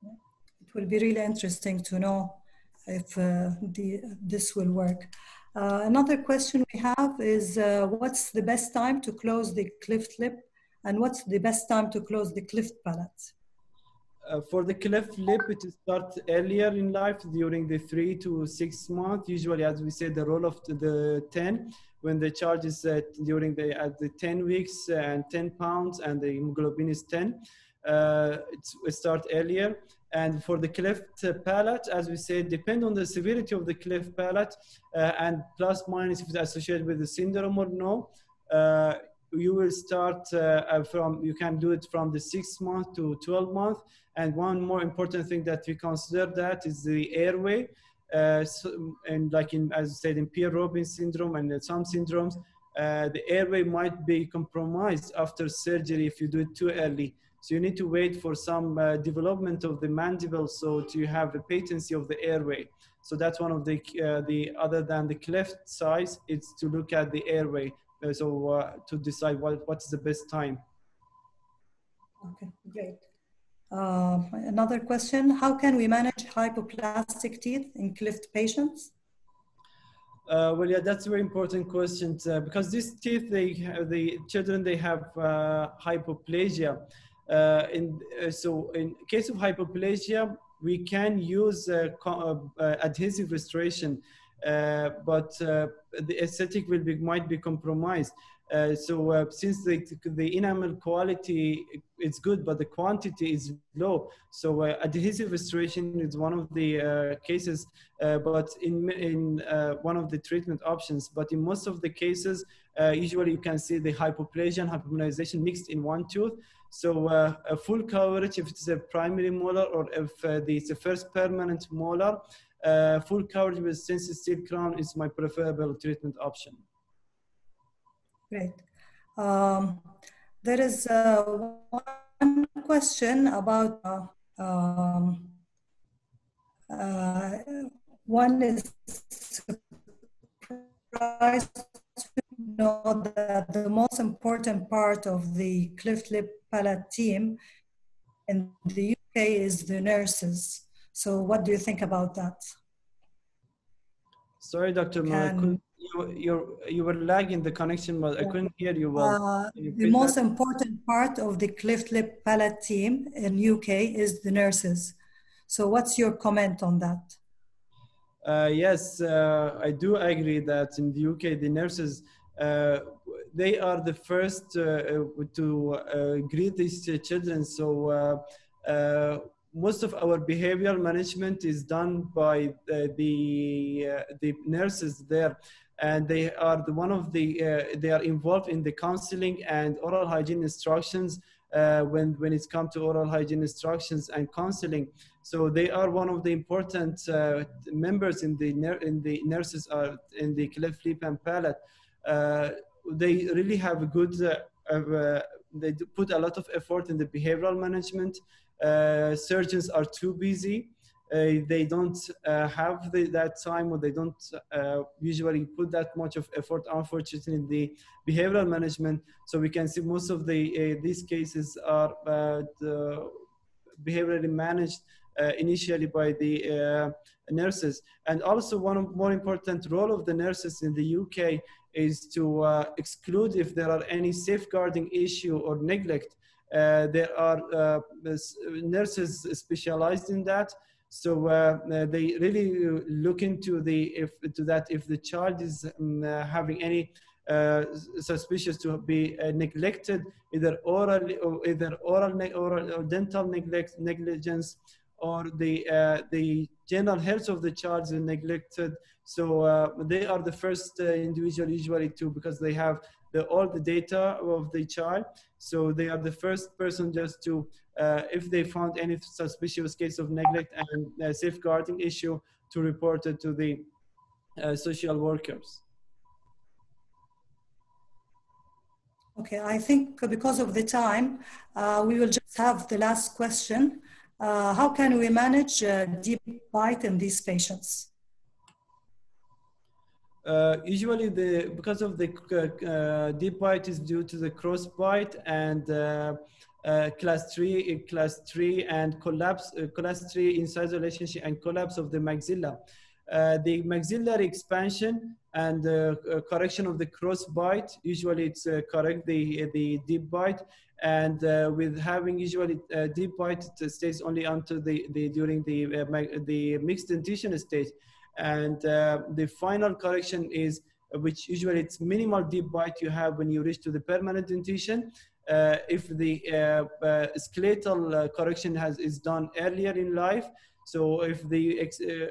It will be really interesting to know if uh, the, this will work. Uh, another question we have is uh, what's the best time to close the cleft lip and what's the best time to close the cleft palate? Uh, for the cleft lip, it starts earlier in life during the three to six months. Usually, as we say, the role of the 10, when the charge is uh, during the, at the 10 weeks and 10 pounds and the hemoglobin is 10, uh, it starts earlier. And for the cleft palate, as we said, depend on the severity of the cleft palate uh, and plus minus if it's associated with the syndrome or no. Uh, you will start uh, from, you can do it from the six month to 12 month. And one more important thing that we consider that is the airway. Uh, so, and like in, as I said, in Pierre-Robin syndrome and some syndromes, uh, the airway might be compromised after surgery if you do it too early. So you need to wait for some uh, development of the mandible so to have the patency of the airway. So that's one of the, uh, the other than the cleft size, it's to look at the airway. Uh, so uh, to decide what, what's the best time. Okay, great. Uh, another question, how can we manage hypoplastic teeth in cleft patients? Uh, well, yeah, that's a very important question uh, because these teeth, they the children, they have uh, hypoplasia. Uh, in, uh, so in case of hypoplasia, we can use uh, adhesive restoration, but the aesthetic will be, might be compromised. Uh, so uh, since the, the enamel quality is good, but the quantity is low, so uh, adhesive restoration is one of the cases, but in, in one of the treatment options. But in most of the cases, usually you can see the hypoplasia and hypomineralization mixed in one tooth. So uh, a full coverage, if it's a primary molar or if uh, it's a first permanent molar, uh, full coverage with stainless steel crown is my preferable treatment option. Great. Um, there is uh, one question about uh, um, uh, one is surprised to know that the most important part of the cleft lip palate team in the UK is the nurses. So what do you think about that? Sorry, Dr. Can- you, you, you were lagging the connection, but I couldn't hear you well. Uh, you the most that? important part of the cleft lip palate team in UK is the nurses. So what's your comment on that? Uh, yes, uh, I do agree that in the UK, the nurses, uh, they are the first uh, to uh, greet these children. So uh, uh, most of our behavioral management is done by uh, the uh, the nurses there, and they are the one of the uh, they are involved in the counseling and oral hygiene instructions uh, when when it's come to oral hygiene instructions and counseling. So they are one of the important uh, members in the in the nurses are in the cleft lip and palate. Uh, they really have a good. Uh, uh, they put a lot of effort in the behavioral management. Uh, surgeons are too busy. Uh, they don't uh, have the, that time, or they don't usually put that much of effort. Unfortunately, in the behavioral management, so we can see most of the these cases are the behaviorally managed uh, initially by the uh, nurses. And also one of more important role of the nurses in the UK is to uh, exclude if there are any safeguarding issue or neglect. Uh, there are uh, nurses specialized in that. So uh, they really look into the if to that if the child is um, having any uh, suspicious to be uh, neglected, either oral or either oral, oral or dental neglect, negligence, or the uh, the general health of the child is neglected. So they are the first individual usually to because they have the, all the data of the child. So they are the first person just to uh, if they found any suspicious case of neglect and uh, safeguarding issue to report it to the uh, social workers. Okay, I think because of the time, uh, we will just have the last question. Uh, how can we manage uh, deep bite in these patients? Uh, usually, the because of the uh, uh, deep bite is due to the cross bite and uh, uh, class three, class three, and collapse, uh, class three incisor relationship and collapse of the maxilla. Uh, the maxillary expansion and uh, uh, correction of the cross bite. Usually, it's uh, correct the the deep bite, and uh, with having usually uh, deep bite, it stays only until the, the during the uh, the mixed dentition stage and uh, the final correction is uh, which usually it's minimal deep bite you have when you reach to the permanent dentition. Uh, if the uh, uh, skeletal correction has is done earlier in life so if the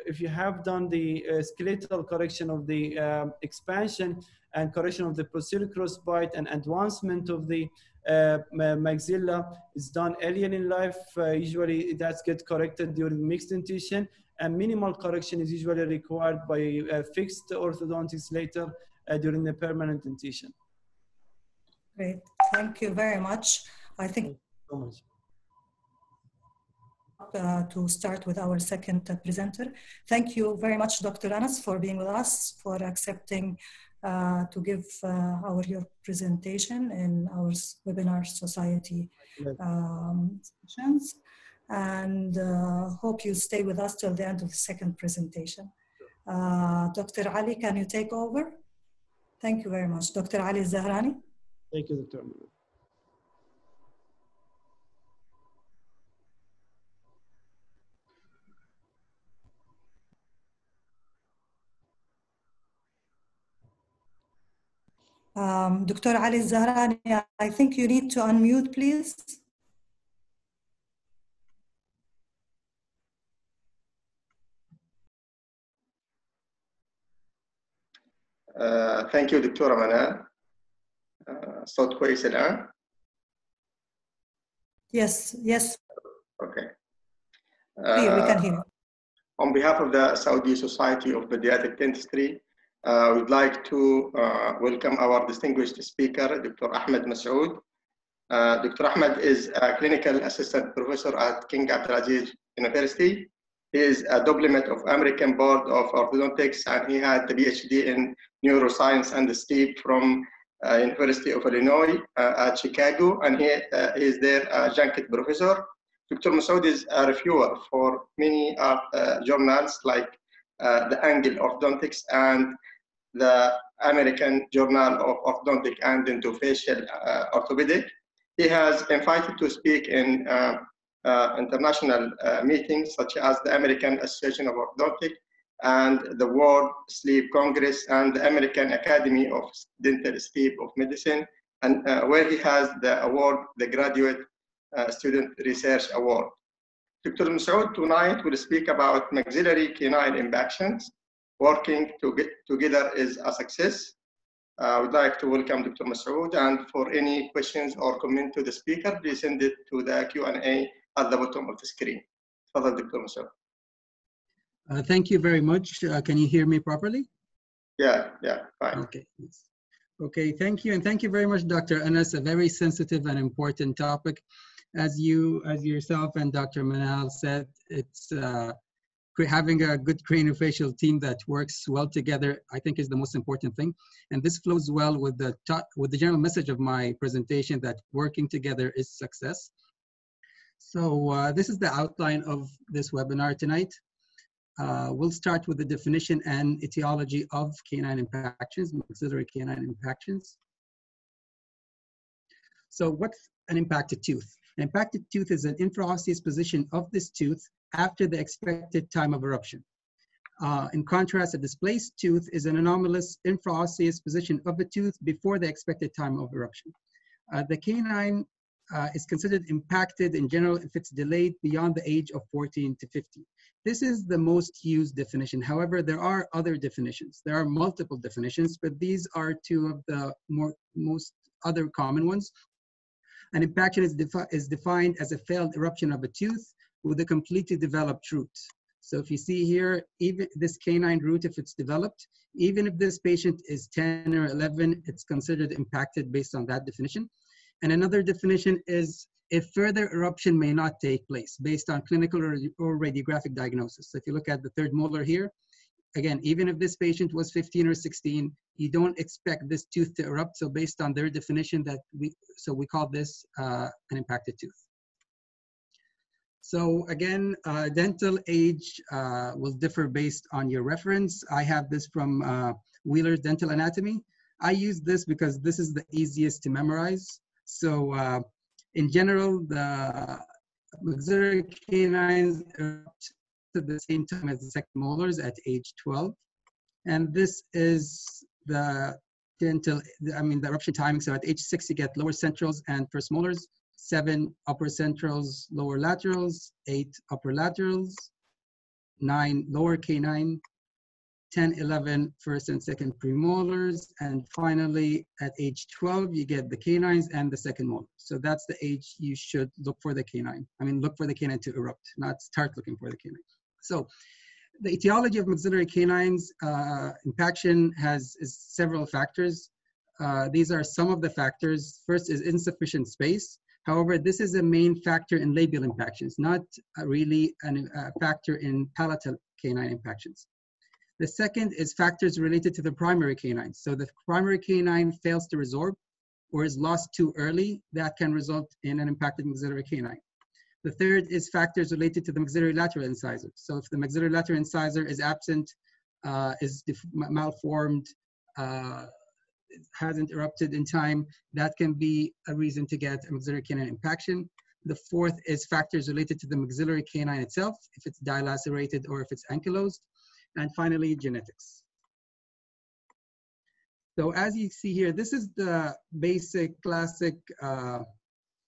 if you have done the skeletal correction of the um, expansion and correction of the posterior cross bite and advancement of the uh, maxilla is done earlier in life uh, usually that's get corrected during mixed dentition and minimal correction is usually required by uh, fixed orthodontics later uh, during the permanent dentition. Great, thank you very much. I think So much. uh, to start with our second uh, presenter. Thank you very much, Dr. Anas, for being with us, for accepting uh, to give uh, our your presentation in our webinar society um, sessions. And uh, hope you stay with us till the end of the second presentation. Uh, Dr. Ali, can you take over? Thank you very much. Dr. Ali Zahrani. Thank you, Dr. Ahmed. Um, Dr. Ali Zahrani, I think you need to unmute, please. ثانك يو دكتورة منال آه، الصوت كويس الآن؟ Yes, yes, Okay. clear, we can Uh, hear you. on behalf of the Saudi Society of Pediatric Dentistry, uh, we'd like to uh, welcome our distinguished speaker, Dr. Ahmed Masoud. Uh, Dr. Ahmed is a clinical assistant professor at King Abdulaziz University. he is a diplomate of American Board of Orthodontics, and he had the PhD in neuroscience and sleep from uh, University of Illinois uh, at Chicago, and he uh, is their adjunct professor. Dr. Masoud is a reviewer for many uh, uh, journals like uh, the Angle Orthodontics and the American Journal of Orthodontic and Dentofacial uh, Orthopedic. He has invited to speak in uh, uh, international uh, meetings such as the American Association of Orthodontic and the World Sleep Congress and the American Academy of Dental Sleep of Medicine, and uh, where he has the award, the Graduate uh, Student Research Award. Dr. Masoud tonight will speak about maxillary canine impactions. Working to get together is a success. Uh, I would like to welcome Dr. Masoud and for any questions or comment to the speaker, please send it to the Q&A at the bottom of the screen. Further, Dr. Masoud. Uh, thank you very much. Uh, can you hear me properly? Yeah, yeah, fine. Okay. Yes. Okay, thank you. And thank you very much, Dr. Anas, a very sensitive and important topic. As you, as yourself and Dr. Manal said, it's uh, having a good craniofacial team that works well together, I think is the most important thing. And this flows well with the, with the general message of my presentation that working together is success. So uh, this is the outline of this webinar tonight. Uh, we'll start with the definition and etiology of canine impactions, maxillary canine impactions. So what's an impacted tooth? An impacted tooth is an infraosseous position of this tooth after the expected time of eruption. Uh, in contrast, a displaced tooth is an anomalous infraosseous position of the tooth before the expected time of eruption. Uh, the canine uh, is considered impacted in general if it's delayed beyond the age of 14 to 50. This is the most used definition. However, there are other definitions. There are multiple definitions, but these are two of the more most other common ones. An impaction is, defi is defined as a failed eruption of a tooth with a completely developed root. So if you see here, even this canine root, if it's developed, even if this patient is 10 or 11, it's considered impacted based on that definition. And another definition is if further eruption may not take place based on clinical or, or radiographic diagnosis. So if you look at the third molar here, again, even if this patient was 15 or 16, you don't expect this tooth to erupt. So based on their definition that we, so we call this uh, an impacted tooth. So again, uh, dental age uh, will differ based on your reference. I have this from uh, Wheeler's Dental Anatomy. I use this because this is the easiest to memorize. So uh, in general, the maxillary canines erupt at the same time as the second molars at age 12. And this is the dental, I mean, the eruption timing. So at age six, you get lower centrals and first molars, seven upper centrals, lower laterals, eight upper laterals, nine lower canine, 10, 11 first and second premolars, and finally at age 12 you get the canines and the second molar. So that's the age you should look for the canine. I mean, look for the canine to erupt, not start looking for the canine. So the etiology of maxillary canines uh, impaction has several factors. Uh, these are some of the factors. First is insufficient space. However, this is a main factor in labial impactions, not really a uh, factor in palatal canine impactions. The second is factors related to the primary canine. So the primary canine fails to resorb or is lost too early, that can result in an impacted maxillary canine. The third is factors related to the maxillary lateral incisor. So if the maxillary lateral incisor is absent, uh, is malformed, uh, hasn't erupted in time, that can be a reason to get a maxillary canine impaction. The fourth is factors related to the maxillary canine itself, if it's dilacerated or if it's ankylosed and finally genetics. So as you see here, this is the basic classic uh,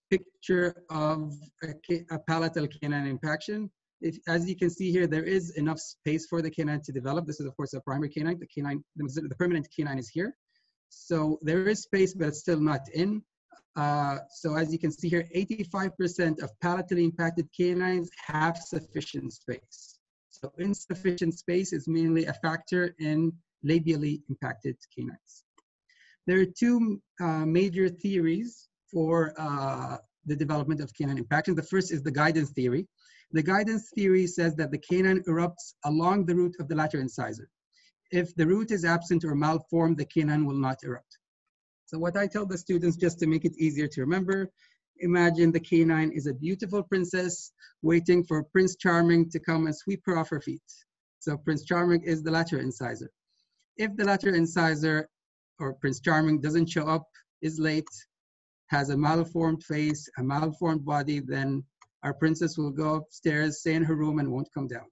picture of a, a, palatal canine impaction. If, as you can see here, there is enough space for the canine to develop. This is of course a primary canine. The canine, the, permanent canine is here. So there is space, but it's still not in. Uh, so as you can see here, 85% of palatally impacted canines have sufficient space. So insufficient space is mainly a factor in labially impacted canines. There are two uh, major theories for uh, the development of canine impaction. The first is the guidance theory. The guidance theory says that the canine erupts along the root of the lateral incisor. If the root is absent or malformed, the canine will not erupt. So what I tell the students, just to make it easier to remember, imagine the canine is a beautiful princess waiting for Prince Charming to come and sweep her off her feet. So Prince Charming is the lateral incisor. If the lateral incisor or Prince Charming doesn't show up, is late, has a malformed face, a malformed body, then our princess will go upstairs, stay in her room, and won't come down.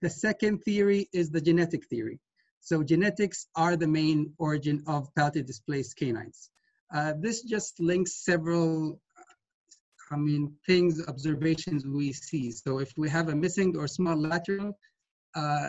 The second theory is the genetic theory. So genetics are the main origin of palatal displaced canines. Uh, this just links several, I mean, things, observations we see. So if we have a missing or small lateral, uh,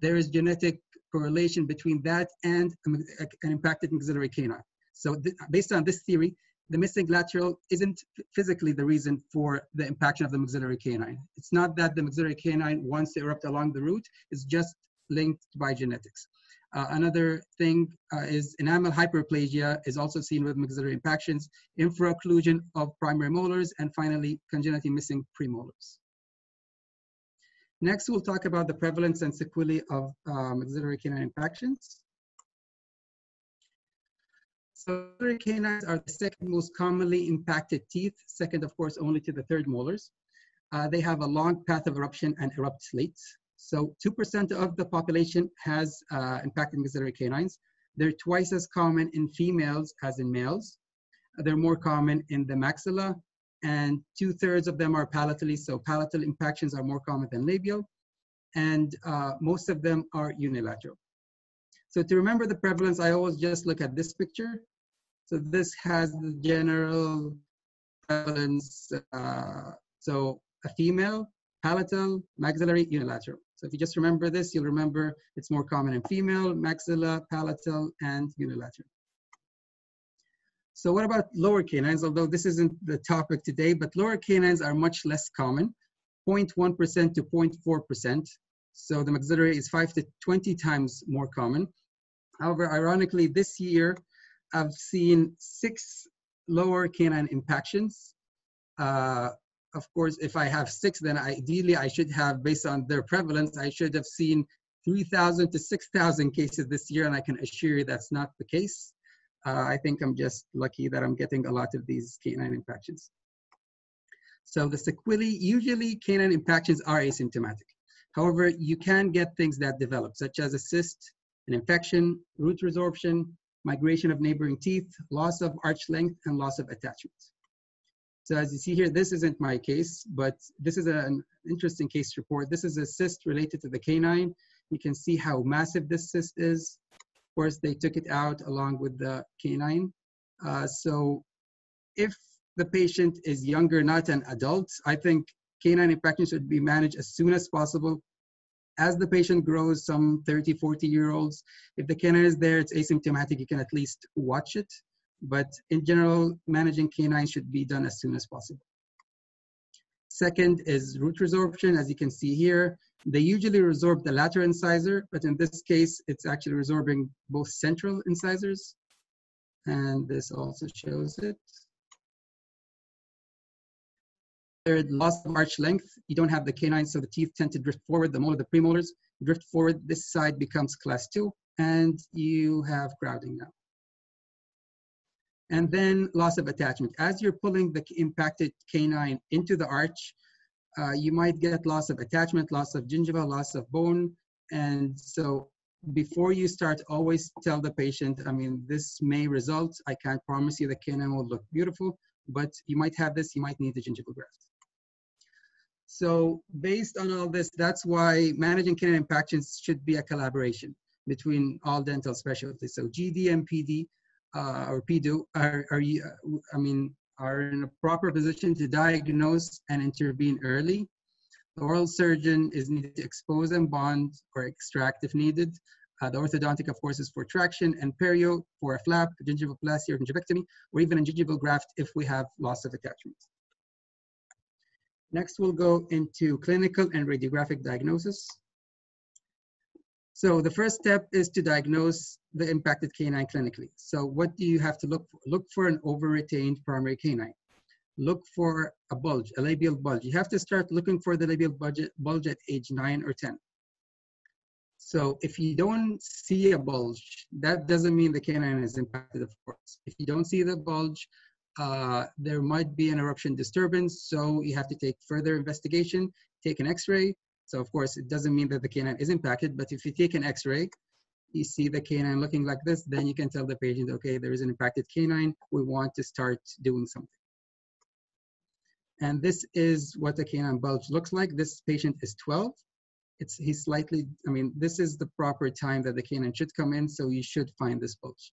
there is genetic correlation between that and an impacted maxillary canine. So based on this theory, the missing lateral isn't physically the reason for the impaction of the maxillary canine. It's not that the maxillary canine wants to erupt along the root, it's just linked by genetics. Uh, another thing uh, is enamel hyperplasia is also seen with maxillary impactions, infraocclusion of primary molars, and finally, congenitally missing premolars. Next, we'll talk about the prevalence and sequelae of uh, maxillary canine impactions. So canines are the second most commonly impacted teeth, second, of course, only to the third molars. Uh, they have a long path of eruption and erupt slates. So 2% of the population has uh, impacted maxillary canines. They're twice as common in females as in males. They're more common in the maxilla, and two thirds of them are palatally, so palatal impactions are more common than labial, and uh, most of them are unilateral. So to remember the prevalence, I always just look at this picture. So this has the general prevalence. Uh, so a female, palatal, maxillary, unilateral. So if you just remember this, you'll remember it's more common in female, maxilla, palatal, and unilateral. So what about lower canines? Although this isn't the topic today, but lower canines are much less common, 0.1% to 0.4%. So the maxillary is 5 to 20 times more common. However, ironically, this year, I've seen six lower canine impactions. Uh, of course, if I have six, then ideally I should have, based on their prevalence, I should have seen 3,000 to 6,000 cases this year, and I can assure you that's not the case. Uh, I think I'm just lucky that I'm getting a lot of these canine impactions. So the sequelae, usually canine impactions are asymptomatic. However, you can get things that develop, such as a cyst, an infection, root resorption, migration of neighboring teeth, loss of arch length, and loss of attachment. So as you see here, this isn't my case, but this is an interesting case report. This is a cyst related to the canine. You can see how massive this cyst is. Of course, they took it out along with the canine. Uh, so if the patient is younger, not an adult, I think canine impaction should be managed as soon as possible. As the patient grows, some 30, 40 year olds, if the canine is there, it's asymptomatic, you can at least watch it. But in general, managing canines should be done as soon as possible. Second is root resorption. As you can see here, they usually resorb the lateral incisor, but in this case, it's actually resorbing both central incisors. And this also shows it. Third, loss of arch length. You don't have the canine, so the teeth tend to drift forward. The molar, the premolars drift forward. This side becomes class two, and you have crowding now. And then loss of attachment. As you're pulling the impacted canine into the arch, uh, you might get loss of attachment, loss of gingiva, loss of bone. And so before you start, always tell the patient, I mean, this may result, I can't promise you the canine will look beautiful, but you might have this, you might need the gingival graft. So based on all this, that's why managing canine impactions should be a collaboration between all dental specialties. So GD and PD uh, or PDO are, are, I mean, are in a proper position to diagnose and intervene early. The oral surgeon is needed to expose and bond or extract if needed. Uh, the orthodontic, of course, is for traction and perio for a flap, gingivoplasty or gingivectomy, or even a gingival graft if we have loss of attachment. Next, we'll go into clinical and radiographic diagnosis. So the first step is to diagnose the impacted canine clinically. So what do you have to look for? Look for an over-retained primary canine. Look for a bulge, a labial bulge. You have to start looking for the labial bulge bulge at age nine or 10. So if you don't see a bulge, that doesn't mean the canine is impacted, of course. If you don't see the bulge, uh, there might be an eruption disturbance, so you have to take further investigation, take an x-ray, So of course, it doesn't mean that the canine is impacted, but if you take an x-ray, you see the canine looking like this, then you can tell the patient, okay, there is an impacted canine. We want to start doing something. And this is what the canine bulge looks like. This patient is 12. It's he's slightly, I mean, this is the proper time that the canine should come in, so you should find this bulge.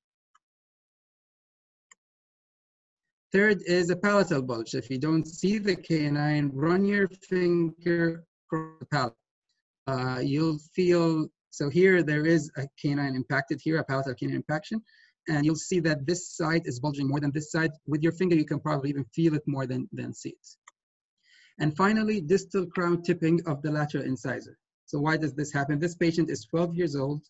Third is a palatal bulge. If you don't see the canine, run your finger palate. Uh, you'll feel, so here there is a canine impacted here, a palatal canine impaction, and you'll see that this side is bulging more than this side. With your finger, you can probably even feel it more than, than see it. And finally, distal crown tipping of the lateral incisor. So why does this happen? This patient is 12 years old.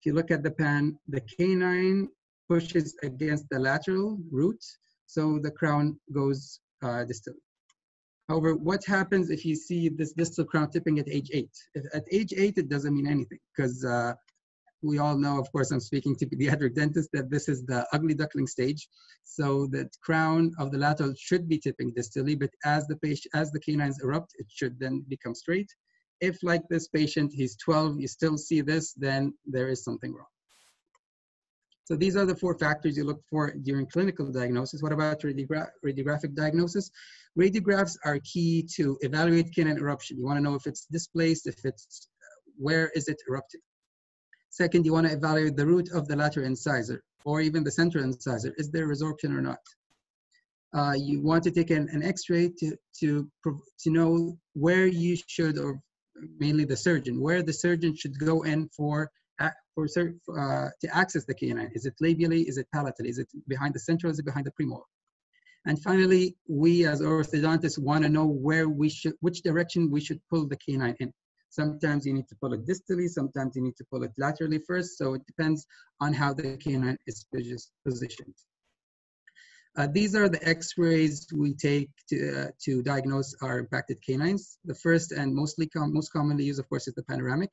If you look at the pan, the canine pushes against the lateral root, so the crown goes uh, distal. However, what happens if you see this distal crown tipping at age eight? If at age eight, it doesn't mean anything because uh, we all know, of course, I'm speaking to pediatric dentists, that this is the ugly duckling stage. So the crown of the lateral should be tipping distally, but as the patient, as the canines erupt, it should then become straight. If like this patient, he's 12, you still see this, then there is something wrong. So these are the four factors you look for during clinical diagnosis. What about radiogra radiographic diagnosis? Radiographs are key to evaluate canine eruption. You want to know if it's displaced, if it's, where is it erupting? Second, you want to evaluate the root of the lateral incisor or even the central incisor. Is there resorption or not? Uh, you want to take an, an x-ray to, to, to know where you should, or mainly the surgeon, where the surgeon should go in for for uh, to access the canine? Is it labially? Is it palatally? Is it behind the central? Is it behind the premolar? And finally, we as orthodontists want to know where we should, which direction we should pull the canine in. Sometimes you need to pull it distally, sometimes you need to pull it laterally first, so it depends on how the canine is positioned. Uh, these are the x-rays we take to, uh, to diagnose our impacted canines. The first and mostly com most commonly used, of course, is the panoramic.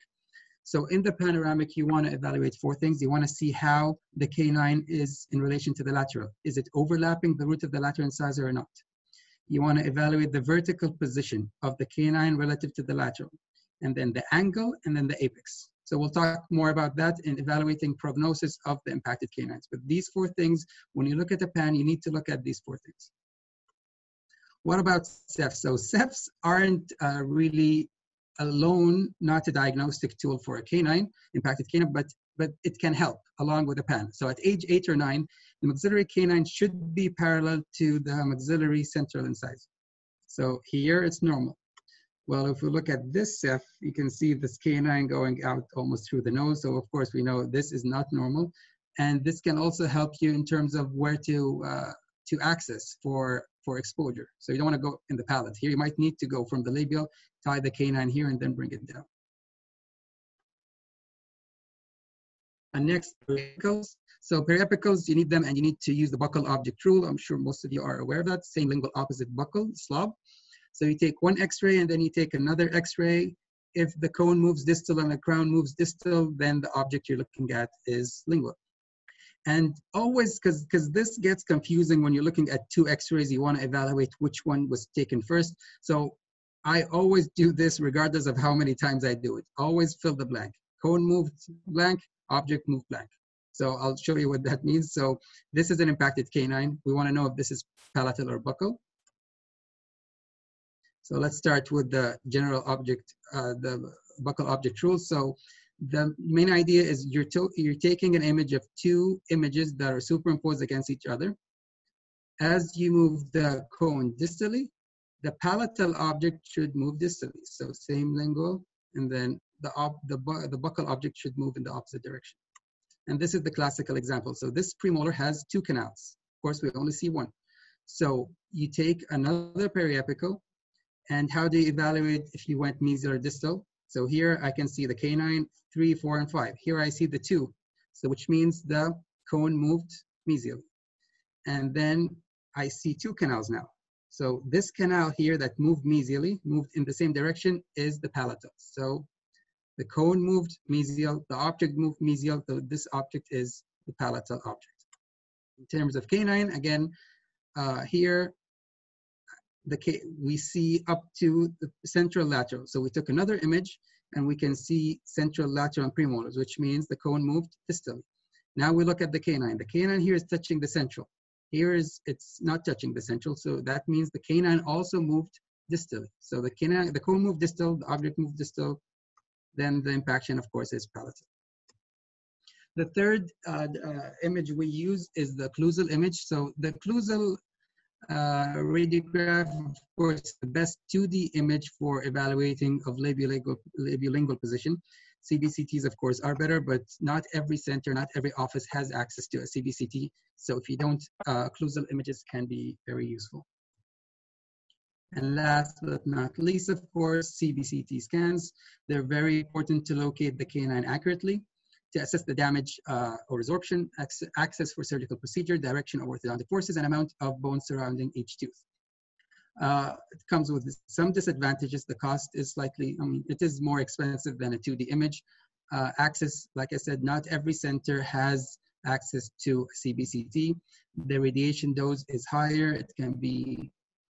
So in the panoramic, you want to evaluate four things. You want to see how the canine is in relation to the lateral. Is it overlapping the root of the lateral incisor or not? You want to evaluate the vertical position of the canine relative to the lateral, and then the angle, and then the apex. So we'll talk more about that in evaluating prognosis of the impacted canines. But these four things, when you look at the pan, you need to look at these four things. What about cephs? So cephs aren't uh, really alone not a diagnostic tool for a canine, impacted canine, but, but it can help along with the pan. So at age eight or nine, the maxillary canine should be parallel to the maxillary central incisor. So here it's normal. Well, if we look at this ceph, you can see this canine going out almost through the nose. So of course we know this is not normal. And this can also help you in terms of where to, uh, to access for, for exposure. So you don't want to go in the palate. Here you might need to go from the labial tie the canine here and then bring it down. And next, periapicals. So periapicals, you need them and you need to use the buccal object rule. I'm sure most of you are aware of that. Same lingual opposite buccal, slob. So you take one x-ray and then you take another x-ray. If the cone moves distal and the crown moves distal, then the object you're looking at is lingual. And always, because because this gets confusing when you're looking at two x-rays, you want to evaluate which one was taken first. So I always do this regardless of how many times I do it. Always fill the blank. Cone moved blank, object moved blank. So I'll show you what that means. So this is an impacted canine. We want to know if this is palatal or buccal. So let's start with the general object, uh, the buccal object rule. So the main idea is you're, you're taking an image of two images that are superimposed against each other. As you move the cone distally, the palatal object should move distally. So same lingual, and then the, the, the buccal object should move in the opposite direction. And this is the classical example. So this premolar has two canals. Of course, we only see one. So you take another periapical, and how do you evaluate if you went mesial or distal? So here I can see the canine, three, four, and five. Here I see the two, so which means the cone moved mesially. And then I see two canals now. So this canal here that moved mesially, moved in the same direction, is the palatal. So the cone moved mesial, the object moved mesial, so this object is the palatal object. In terms of canine, again, uh, here, the we see up to the central lateral. So we took another image and we can see central lateral and premolars, which means the cone moved distally. Now we look at the canine. The canine here is touching the central. Here is it's not touching the central, so that means the canine also moved distally. So the canine, the cone moved distal, the object moved distal, then the impaction, of course, is palatal. The third uh, uh, image we use is the occlusal image. So the occlusal uh, radiograph, of course, the best 2D image for evaluating of labiolingual, labiolingual position. CBCTs, of course, are better, but not every center, not every office has access to a CBCT. So if you don't, uh, occlusal images can be very useful. And last but not least, of course, CBCT scans. They're very important to locate the canine accurately to assess the damage uh, or resorption, access for surgical procedure, direction of orthodontic forces, and amount of bone surrounding each tooth. Uh, it comes with some disadvantages. The cost is slightly, I mean, it is more expensive than a 2D image. Uh, access, like I said, not every center has access to CBCT. The radiation dose is higher. It can be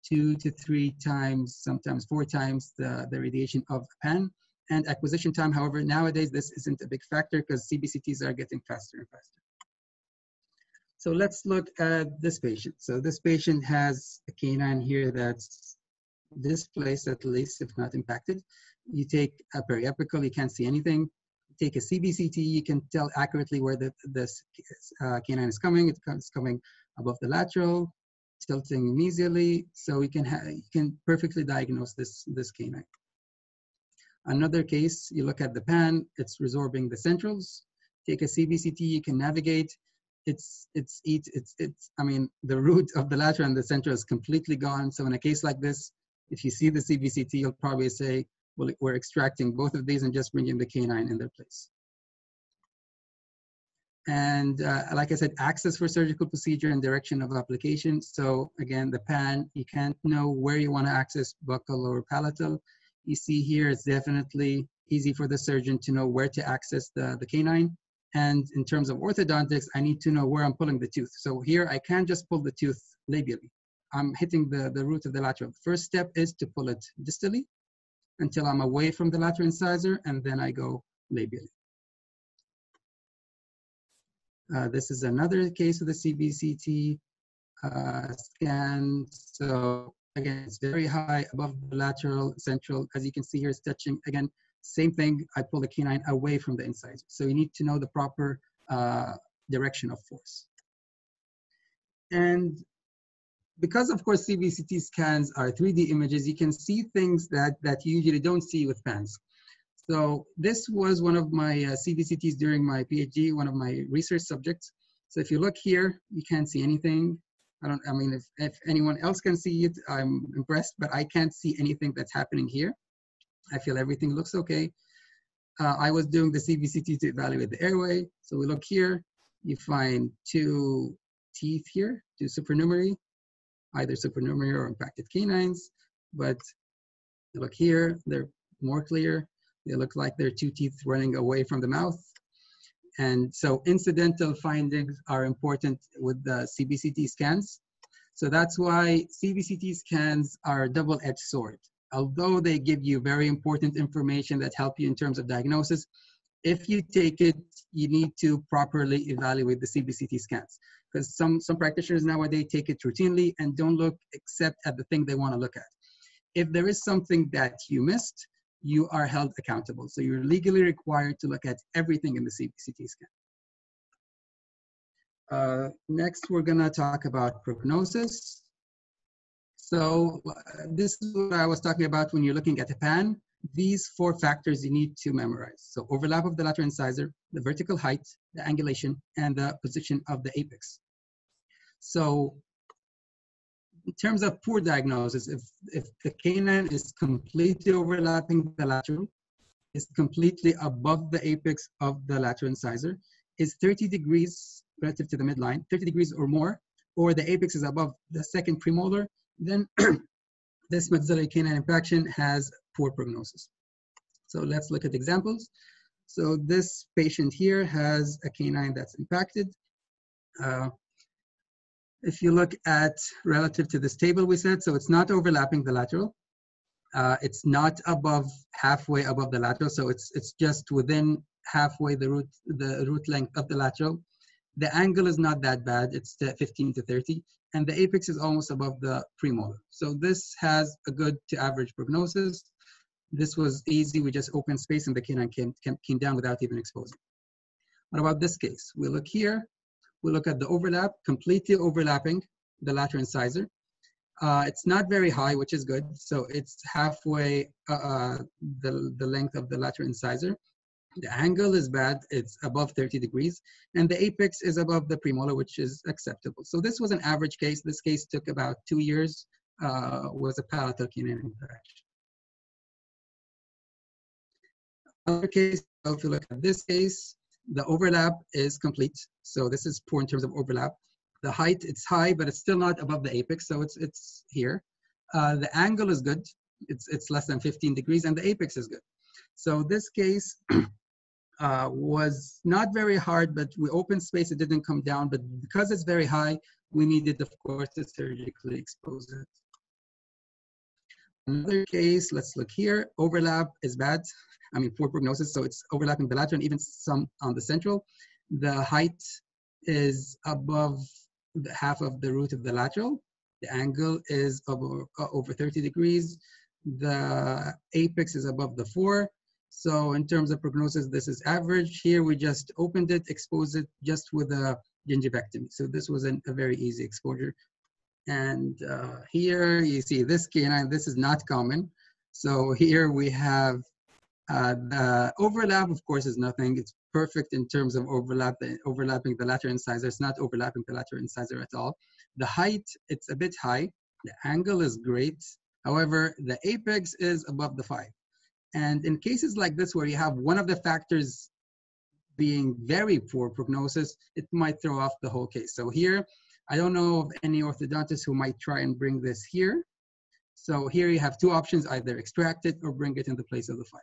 two to three times, sometimes four times the, the radiation of a pan and acquisition time. However, nowadays this isn't a big factor because CBCTs are getting faster and faster. So let's look at this patient. So this patient has a canine here that's displaced at least, if not impacted. You take a periapical, you can't see anything. take a CBCT, you can tell accurately where the, this uh, canine is coming. It's coming above the lateral, tilting mesially, so we can, you can perfectly diagnose this, this canine. Another case, you look at the pan, it's resorbing the centrals. Take a CBCT, you can navigate. It's, it's, it's, it's, it's, I mean, the root of the lateral and the central is completely gone. So in a case like this, if you see the CBCT, you'll probably say, well, we're extracting both of these and just bringing the canine in their place. And uh, like I said, access for surgical procedure and direction of application. So again, the pan, you can't know where you want to access buccal or palatal you see here, it's definitely easy for the surgeon to know where to access the, the canine. And in terms of orthodontics, I need to know where I'm pulling the tooth. So here, I can't just pull the tooth labially. I'm hitting the, the root of the lateral. The first step is to pull it distally until I'm away from the lateral incisor, and then I go labially. Uh, this is another case of the CBCT uh, scan. So Again, it's very high above the lateral central. As you can see here, it's touching. Again, same thing, I pull the canine away from the incisor. So you need to know the proper uh, direction of force. And because of course CBCT scans are 3D images, you can see things that, that you usually don't see with pans. So this was one of my uh, CBCTs during my PhD, one of my research subjects. So if you look here, you can't see anything. I don't, I mean, if, if anyone else can see it, I'm impressed, but I can't see anything that's happening here. I feel everything looks okay. Uh, I was doing the CBCT to evaluate the airway. So we look here, you find two teeth here, two supernumerary, either supernumerary or impacted canines. But look here, they're more clear. They look like they're two teeth running away from the mouth. And so incidental findings are important with the CBCT scans. So that's why CBCT scans are a double-edged sword. Although they give you very important information that help you in terms of diagnosis, if you take it, you need to properly evaluate the CBCT scans. Because some, some practitioners nowadays take it routinely and don't look except at the thing they want to look at. If there is something that you missed, you are held accountable. So you're legally required to look at everything in the CBCT scan. Uh, next, we're gonna talk about prognosis. So uh, this is what I was talking about when you're looking at a pan. These four factors you need to memorize. So overlap of the lateral incisor, the vertical height, the angulation, and the position of the apex. So in terms of poor diagnosis, if, if the canine is completely overlapping the lateral, is completely above the apex of the lateral incisor, is 30 degrees relative to the midline, 30 degrees or more, or the apex is above the second premolar, then this maxillary canine impaction has poor prognosis. So let's look at examples. So this patient here has a canine that's impacted. Uh, If you look at relative to this table we said, so it's not overlapping the lateral. Uh, it's not above halfway above the lateral, so it's it's just within halfway the root the root length of the lateral. The angle is not that bad; it's 15 to 30, and the apex is almost above the premolar. So this has a good to average prognosis. This was easy; we just opened space, and the canine came came, came down without even exposing. What about this case? We look here. We look at the overlap, completely overlapping the lateral incisor. Uh, it's not very high, which is good. So it's halfway uh, uh, the, the length of the lateral incisor. The angle is bad, it's above 30 degrees, and the apex is above the premolar, which is acceptable. So this was an average case. This case took about two years, uh, was a palatal canine impaction. Other case, if you look at this case, the overlap is complete. So this is poor in terms of overlap. The height, it's high, but it's still not above the apex, so it's, it's here. Uh, the angle is good. It's, it's less than 15 degrees, and the apex is good. So this case uh, was not very hard, but we opened space, it didn't come down, but because it's very high, we needed, of course, to surgically expose it. Another case, let's look here. Overlap is bad. I mean, poor prognosis, so it's overlapping the lateral and even some on the central. The height is above the half of the root of the lateral. The angle is over, uh, over 30 degrees. The apex is above the four. So in terms of prognosis, this is average. Here we just opened it, exposed it just with a gingivectomy. So this was an, a very easy exposure. And uh, here you see this canine, this is not common. So here we have uh, the overlap, of course, is nothing. It's perfect in terms of overlap, the overlapping the lateral incisor. It's not overlapping the lateral incisor at all. The height, it's a bit high. The angle is great. However, the apex is above the five. And in cases like this, where you have one of the factors being very poor prognosis, it might throw off the whole case. So here, I don't know of any orthodontist who might try and bring this here. So here you have two options, either extract it or bring it in the place of the file.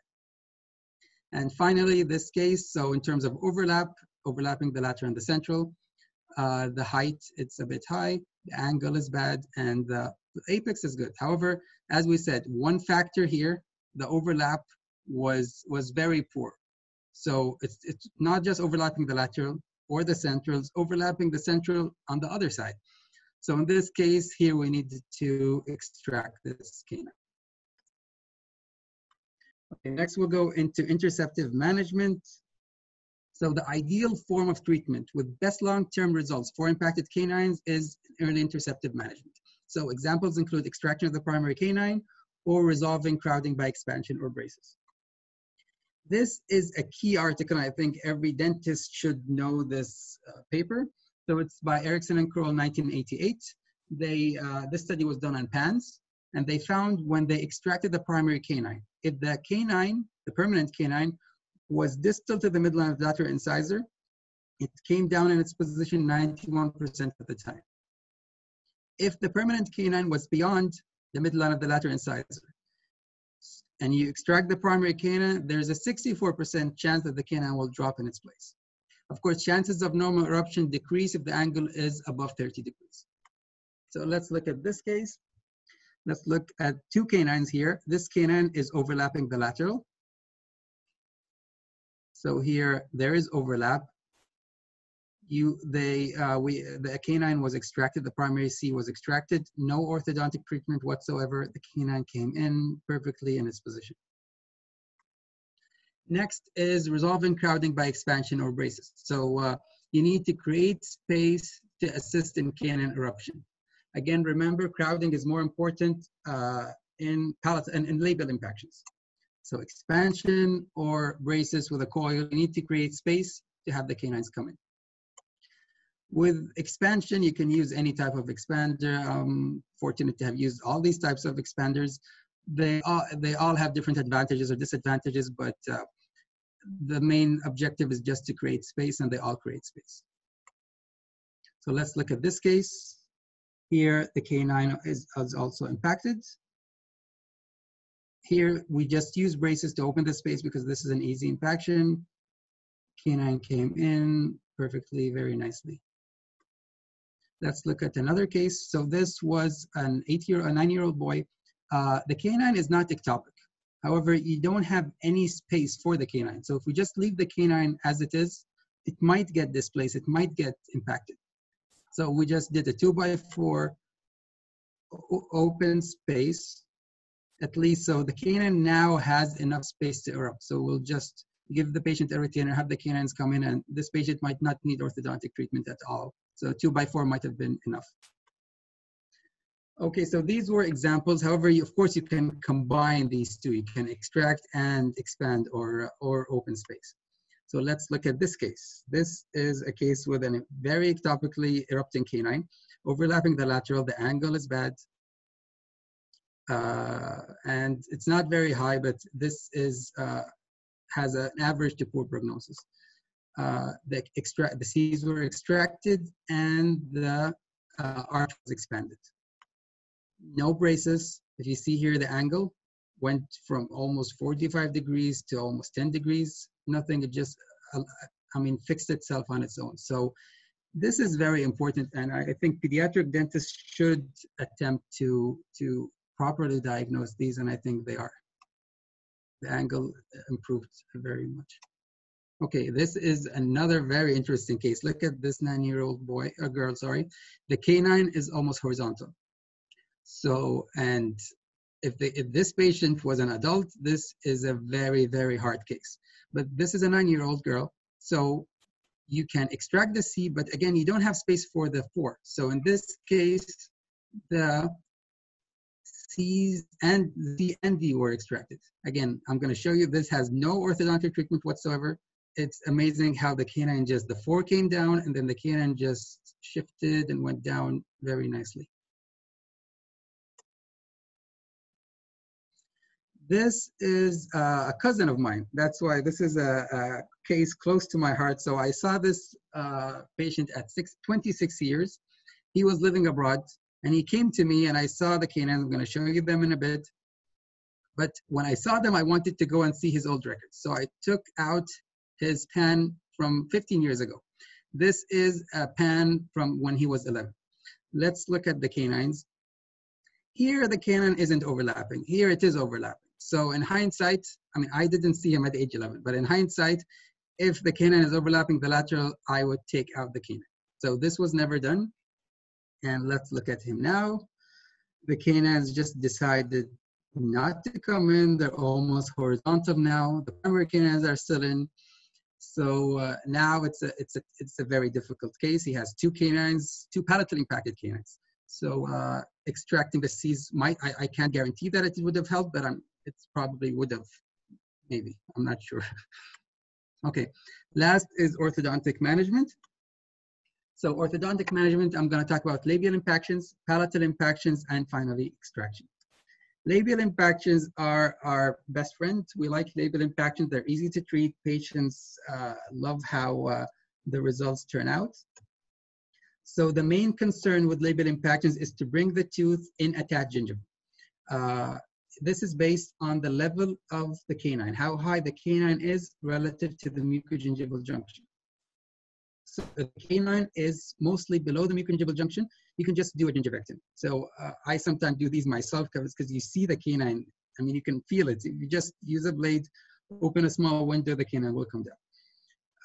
And finally, this case, so in terms of overlap, overlapping the lateral and the central, uh, the height, it's a bit high, the angle is bad, and the apex is good. However, as we said, one factor here, the overlap was, was very poor. So it's, it's not just overlapping the lateral or the central, it's overlapping the central on the other side. So in this case here, we need to extract this canine. Okay, next we'll go into interceptive management. So the ideal form of treatment with best long-term results for impacted canines is early interceptive management. So examples include extraction of the primary canine or resolving crowding by expansion or braces. This is a key article. I think every dentist should know this uh, paper. So it's by Ericson and Kurol, 1988. They, uh, this study was done on PANS, and they found when they extracted the primary canine, if the canine, the permanent canine, was distal to the midline of the lateral incisor, it came down in its position 91% of the time. If the permanent canine was beyond the midline of the lateral incisor, and you extract the primary canine, there's a 64% chance that the canine will drop in its place. Of course, chances of normal eruption decrease if the angle is above 30 degrees. So let's look at this case. Let's look at two canines here. This canine is overlapping the lateral. So here there is overlap. You, they, uh, we, the canine was extracted. The primary C was extracted. No orthodontic treatment whatsoever. The canine came in perfectly in its position. Next is resolving crowding by expansion or braces. So uh, you need to create space to assist in canine eruption. Again, remember crowding is more important uh, in palate and in labial impactions. So expansion or braces with a coil, you need to create space to have the canines come in. With expansion, you can use any type of expander. I'm fortunate to have used all these types of expanders. They all, they all have different advantages or disadvantages, but uh, the main objective is just to create space and they all create space. So let's look at this case. Here, the canine is, is also impacted. Here, we just use braces to open the space because this is an easy impaction. Canine came in perfectly, very nicely. Let's look at another case. So this was an eight year, a nine year old boy. Uh, the canine is not ectopic. However, you don't have any space for the canine. So if we just leave the canine as it is, it might get displaced, it might get impacted. So we just did a two by four open space, at least so the canine now has enough space to erupt. So we'll just give the patient a retainer, have the canines come in, and this patient might not need orthodontic treatment at all. So two by four might have been enough. Okay, so these were examples. However, you, of course, you can combine these two. You can extract and expand or, or open space. So let's look at this case. This is a case with a very ectopically erupting canine, overlapping the lateral. The angle is bad. Uh, and it's not very high, but this is uh, has an average to poor prognosis. Uh, the extract the C's were extracted and the uh, arch was expanded. No braces. If you see here, the angle went from almost 45 degrees to almost 10 degrees. Nothing, it just, uh, I mean, fixed itself on its own. So this is very important, and I think pediatric dentists should attempt to to properly diagnose these, and I think they are. The angle uh, improved very much. Okay, this is another very interesting case. Look at this nine-year-old boy, a girl, sorry. The canine is almost horizontal. So, and if, the, if this patient was an adult, this is a very, very hard case. But this is a nine-year-old girl, so you can extract the C, but again, you don't have space for the four. So in this case, the C's and the and were extracted. Again, I'm going to show you this has no orthodontic treatment whatsoever it's amazing how the canine just, the four came down and then the canine just shifted and went down very nicely. This is uh, a cousin of mine. That's why this is a, a, case close to my heart. So I saw this uh, patient at six, 26 years. He was living abroad and he came to me and I saw the canine. I'm going to show you them in a bit. But when I saw them, I wanted to go and see his old records. So I took out his pan from 15 years ago. This is a pan from when he was 11. Let's look at the canines. Here, the canine isn't overlapping. Here, it is overlapping. So in hindsight, I mean, I didn't see him at age 11, but in hindsight, if the canine is overlapping the lateral, I would take out the canine. So this was never done. And let's look at him now. The canines just decided not to come in. They're almost horizontal now. The primary canines are still in. So uh, now it's a, it's, a, it's a very difficult case. He has two canines, two palatally impacted canines. So uh, extracting the C's might, I, I can't guarantee that it would have helped, but it probably would have, maybe, I'm not sure. okay, last is orthodontic management. So orthodontic management, I'm gonna talk about labial impactions, palatal impactions, and finally extraction. Labial impactions are our best friend. We like labial impactions. They're easy to treat. Patients uh, love how uh, the results turn out. So the main concern with labial impactions is to bring the tooth in attached gingiva. Uh, this is based on the level of the canine, how high the canine is relative to the mucogingival junction. So the canine is mostly below the mucogingival junction. You can just do a gingivectomy. So uh, I sometimes do these myself because you see the canine. I mean, you can feel it. If you just use a blade, open a small window, the canine will come down.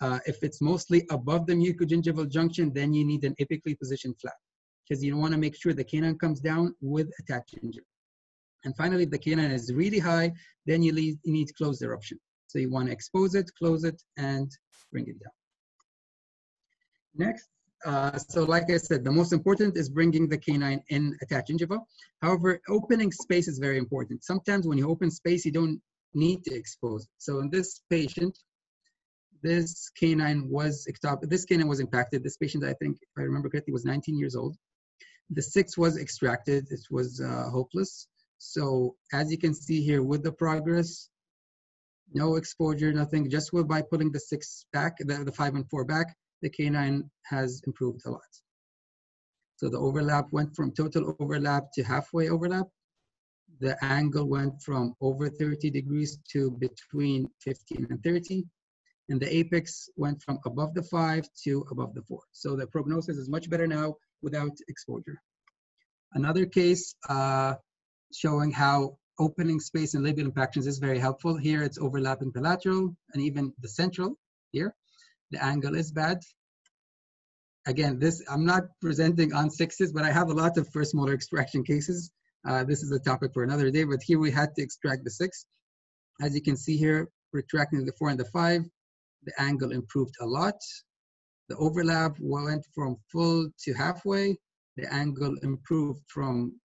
Uh, if it's mostly above the mucogingival junction, then you need an apically positioned flap because you want to make sure the canine comes down with attached gingiva. And finally, if the canine is really high, then you, leave, you need closed eruption. So you want to expose it, close it, and bring it down. Next, uh, so like I said, the most important is bringing the canine in attached gingiva. However, opening space is very important. Sometimes when you open space, you don't need to expose. So in this patient, this canine was this canine was impacted. This patient, I think, if I remember correctly, was 19 years old. The six was extracted. It was uh, hopeless. So as you can see here with the progress, no exposure, nothing, just by pulling the six back, the, the five and four back, the canine has improved a lot. So the overlap went from total overlap to halfway overlap. The angle went from over 30 degrees to between 15 and 30. And the apex went from above the five to above the four. So the prognosis is much better now. without exposure. Another case uh, showing how opening space in labial impactions is very helpful. Here it's overlapping the lateral and even the central here. The angle is bad. Again, this I'm not presenting on sixes, but I have a lot of first molar extraction cases. Uh, this is a topic for another day, but here we had to extract the six. As you can see here, retracting the four and the five, the angle improved a lot. The overlap went from full to halfway. The angle improved from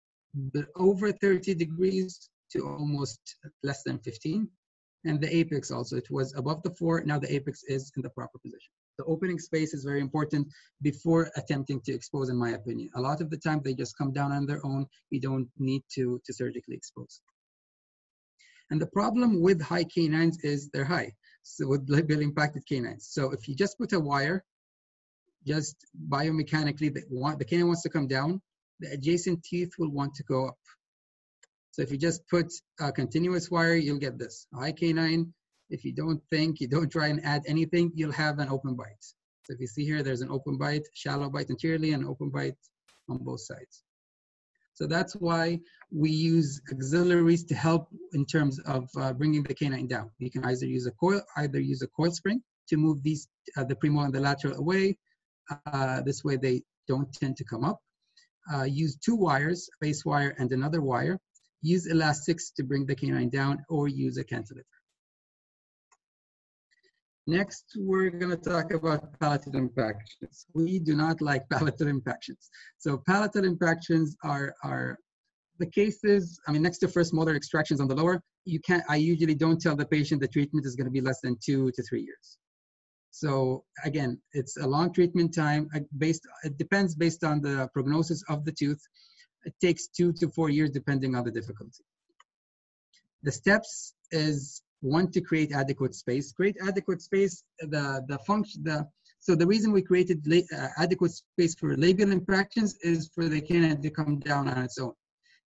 over 30 degrees to almost less than 15. And the apex also, it was above the four, now the apex is in the proper position. The opening space is very important before attempting to expose, in my opinion. A lot of the time they just come down on their own. You don't need to, to surgically expose. And the problem with high canines is they're high, so with labial impacted canines. So if you just put a wire, just biomechanically, the, the canine wants to come down, the adjacent teeth will want to go up. So if you just put a continuous wire, you'll get this. High canine, if you don't think, you don't try and add anything, you'll have an open bite. So if you see here, there's an open bite, shallow bite anteriorly, and open bite on both sides. So that's why we use auxiliaries to help in terms of uh, bringing the canine down. You can either use a coil, either use a coil spring to move these, uh, the premolar and the lateral away. Uh, this way they don't tend to come up. Uh, use two wires, a base wire and another wire, use elastics to bring the canine down or use a cantilever. Next, we're going to talk about palatal impactions. We do not like palatal impactions. So palatal impactions are, are the cases, I mean, next to first molar extractions on the lower, you can't, I usually don't tell the patient the treatment is going to be less than two to three years. So again, it's a long treatment time uh, based, it depends based on the prognosis of the tooth it takes two to four years depending on the difficulty. The steps is one to create adequate space. Create adequate space, the, the function, the, so the reason we created uh, adequate space for labial impactions is for the canine to come down on its own.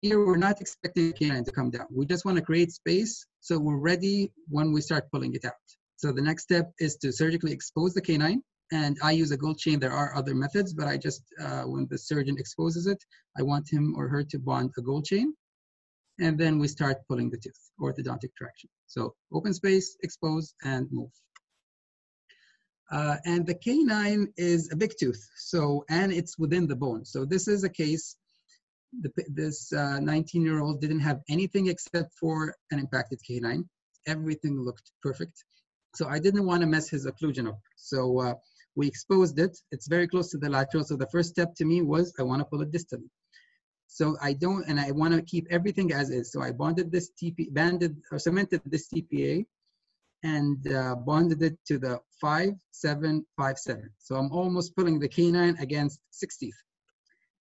Here, we're not expecting the canine to come down. We just want to create space so we're ready when we start pulling it out. So the next step is to surgically expose the canine and I use a gold chain. There are other methods, but I just, uh, when the surgeon exposes it, I want him or her to bond a gold chain. And then we start pulling the tooth, orthodontic traction. So open space, expose, and move. Uh, and the canine is a big tooth, so and it's within the bone. So this is a case. The, this 19-year-old uh, didn't have anything except for an impacted canine. Everything looked perfect. So I didn't want to mess his occlusion up. So uh, we exposed it. It's very close to the lateral. So the first step to me was I want to pull it distally. So I don't, and I want to keep everything as is. So I bonded this TP, banded or cemented this TPA and uh, bonded it to the 5757. So I'm almost pulling the canine against 60th.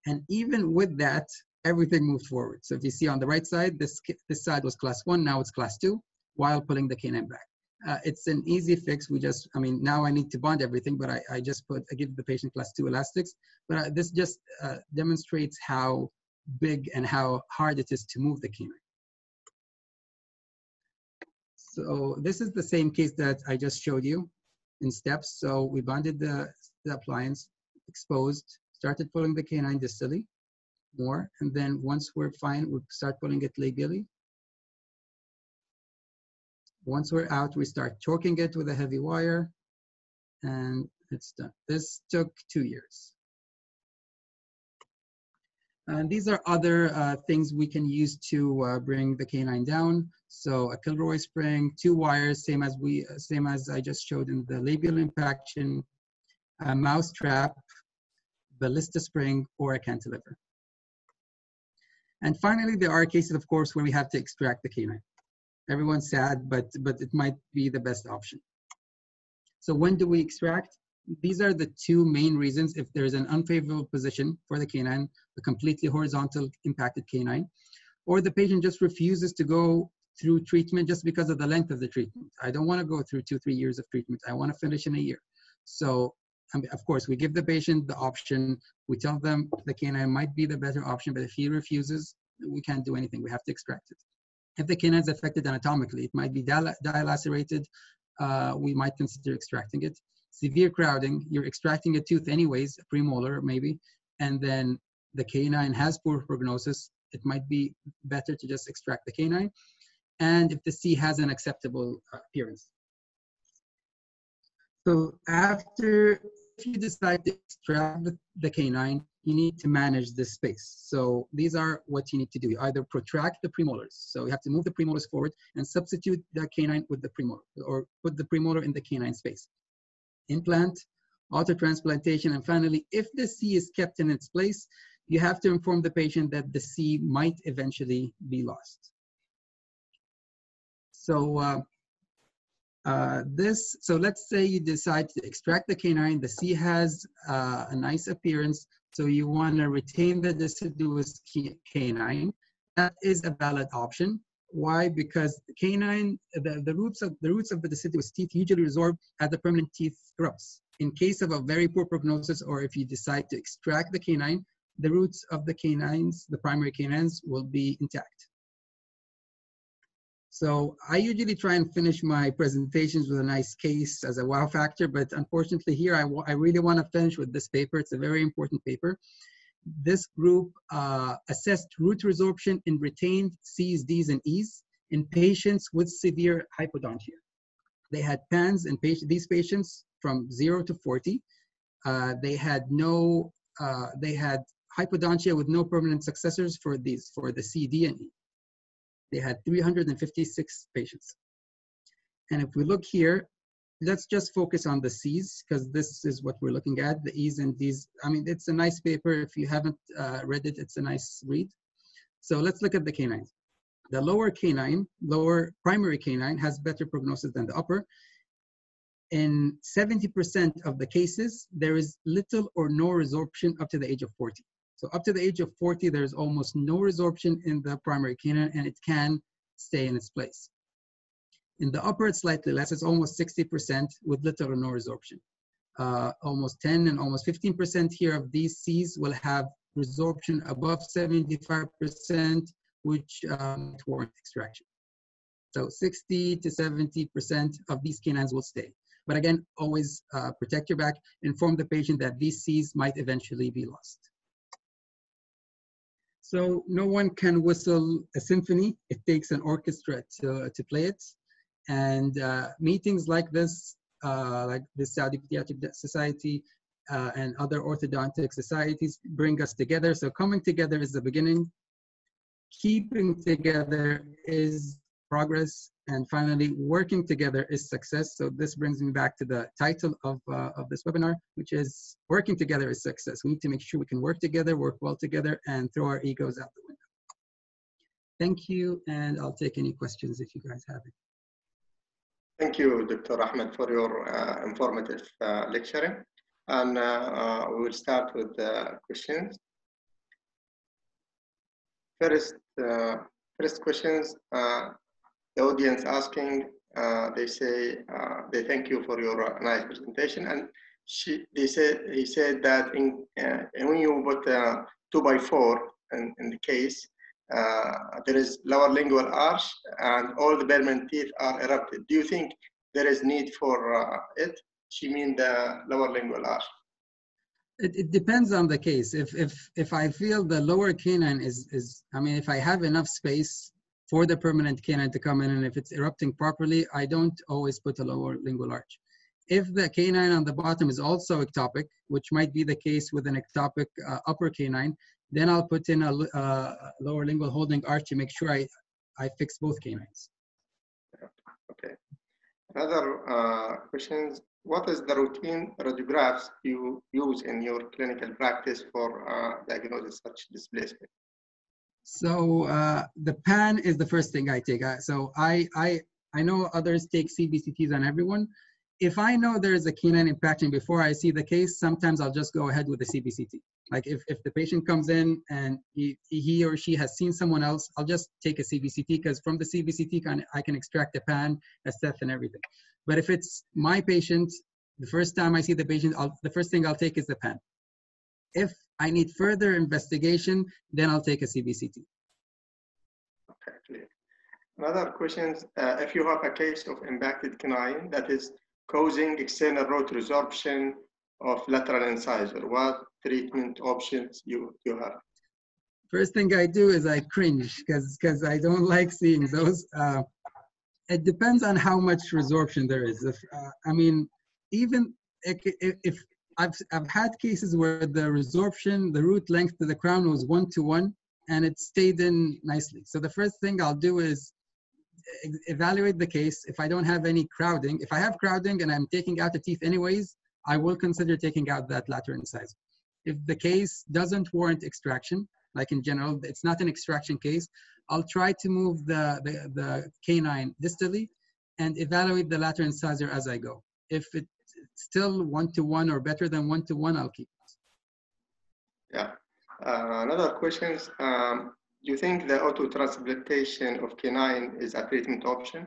And even with that, everything moved forward. So if you see on the right side, this, this side was class one, now it's class two, while pulling the canine back uh, it's an easy fix. We just, I mean, now I need to bond everything, but I, I just put, I give the patient class two elastics. But uh, this just uh, demonstrates how big and how hard it is to move the canine. So this is the same case that I just showed you in steps. So we bonded the, the appliance, exposed, started pulling the canine distally more. And then once we're fine, we start pulling it labially once we're out, we start choking it with a heavy wire and it's done. This took two years. And these are other uh, things we can use to uh, bring the canine down. So a Kilroy spring, two wires, same as we, same as I just showed in the labial impaction, a mouse trap, ballista spring, or a cantilever. And finally, there are cases, of course, where we have to extract the canine everyone's sad, but, but it might be the best option. So when do we extract? These are the two main reasons if there's an unfavorable position for the canine, a completely horizontal impacted canine, or the patient just refuses to go through treatment just because of the length of the treatment. I don't want to go through two, three years of treatment. I want to finish in a year. So of course, we give the patient the option. We tell them the canine might be the better option, but if he refuses, we can't do anything. We have to extract it. If the canine is affected anatomically, it might be dilacerated. Uh, we might consider extracting it. Severe crowding, you're extracting a tooth anyways, premolar maybe, and then the canine has poor prognosis, it might be better to just extract the canine. And if the C has an acceptable uh, appearance. So after, if you decide to extract the canine, you need to manage this space. So these are what you need to do. You either protract the premolars. So you have to move the premolars forward and substitute the canine with the premolar or put the premolar in the canine space. Implant, auto-transplantation, and finally, if the C is kept in its place, you have to inform the patient that the C might eventually be lost. So uh, uh, this, so let's say you decide to extract the canine, the C has uh, a nice appearance, so you want to retain the deciduous canine. That is a valid option. Why? Because the canine, the, the roots of the roots of the deciduous teeth usually resorb as the permanent teeth growths. In case of a very poor prognosis, or if you decide to extract the canine, the roots of the canines, the primary canines, will be intact. So I usually try and finish my presentations with a nice case as a wow factor, but unfortunately here I, I really want to finish with this paper. It's a very important paper. This group uh, assessed root resorption in retained C's, D's, and E's in patients with severe hypodontia. They had PANS in these patients from zero to 40. Uh, they had no, uh, they had hypodontia with no permanent successors for these, for the C, D, and E. They had 356 patients. And if we look here, let's just focus on the C's because this is what we're looking at, the E's and D's. I mean, it's a nice paper. If you haven't uh, read it, it's a nice read. So let's look at the canines. The lower canine, lower primary canine has better prognosis than the upper. In 70% of the cases, there is little or no resorption up to the age of 40. So up to the age of 40, there's almost no resorption in the primary canine and it can stay in its place. In the upper, it's slightly less. It's almost 60% with little or no resorption. Uh, almost 10 and almost 15% here of these Cs will have resorption above 75%, which um, warrant extraction. So 60 to 70% of these canines will stay. But again, always uh, protect your back, inform the patient that these Cs might eventually be lost. So no one can whistle a symphony. It takes an orchestra to, to play it. And uh, meetings like this, uh, like the Saudi Pediatric Society uh, and other orthodontic societies bring us together. So coming together is the beginning. Keeping together is progress. And finally, working together is success. So this brings me back to the title of, uh, of this webinar, which is working together is success. We need to make sure we can work together, work well together, and throw our egos out the window. Thank you, and I'll take any questions if you guys have it. Thank you, Dr. Ahmed, for your uh, informative uh, lecturing. And uh, uh, we will start with the questions. First, uh, first questions the audience asking, uh, they say, uh, they thank you for your nice presentation. And she, they said, he said that in, uh, when you put uh, two by four in, in the case, uh, there is lower lingual arch and all the permanent teeth are erupted. Do you think there is need for it? She mean the lower lingual arch. It, it, depends on the case. If if if I feel the lower canine is is, I mean, if I have enough space for the permanent canine to come in and if it's erupting properly, I don't always put a lower lingual arch. If the canine on the bottom is also ectopic, which might be the case with an ectopic uh, upper canine, then I'll put in a uh, lower lingual holding arch to make sure I, I fix both canines. Okay. Another uh, questions. What is the routine radiographs you use in your clinical practice for uh, diagnosis such displacement? So uh, the pan is the first thing I take. so I, I, I know others take CBCTs on everyone. If I know there's a canine impacting before I see the case, sometimes I'll just go ahead with the CBCT. Like if, if the patient comes in and he, he or she has seen someone else, I'll just take a CBCT because from the CBCT can, I can extract the pan, a ceph and everything. But if it's my patient, the first time I see the patient, I'll, the first thing I'll take is the pan. If I need further investigation, then I'll take a CBCT. Okay, clear. Another question, uh, if you have a case of impacted canine that is causing external root resorption of lateral incisor? What treatment options you, you have? First thing I do is I cringe because because I don't like seeing those. Uh, it depends on how much resorption there is. If, uh, I mean, even if, if I've, I've had cases where the resorption, the root length to the crown was one to one and it stayed in nicely. So the first thing I'll do is evaluate the case. If I don't have any crowding, if I have crowding and I'm taking out the teeth anyways, I will consider taking out that lateral incisor. If the case doesn't warrant extraction, like in general, it's not an extraction case, I'll try to move the, the, the canine distally and evaluate the lateral incisor as I go. If it's still one-to-one or better than one-to-one, I'll keep it. Yeah. Uh, another question is, um, do you think the auto-transplantation of canine is a treatment option?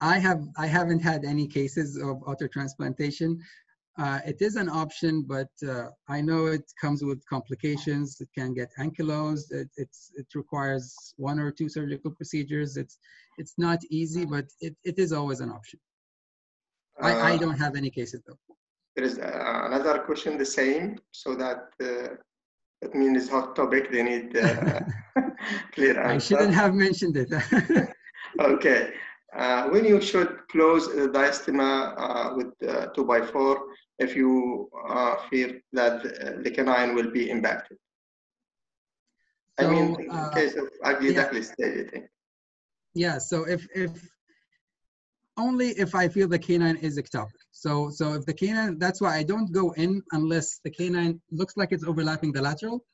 I have I haven't had any cases of auto-transplantation. Uh, it is an option, but uh, I know it comes with complications. It can get ankylosed. It, it's, it requires one or two surgical procedures. It's, it's not easy, but it, it is always an option. I, I Uh, don't have any cases though. There is uh, another question, the same, so that uh, that means it's hot topic. They need uh, clear I shouldn't have mentioned it. Okay. Uh, when you should close the diastema uh, with uh, 2 by 4 if you uh, fear that the, canine will be impacted? I mean, in case of ugly yeah. duckling staging. yeah, so if, if only if I feel the canine is ectopic. So, so if the canine, that's why I don't go in unless the canine looks like it's overlapping the lateral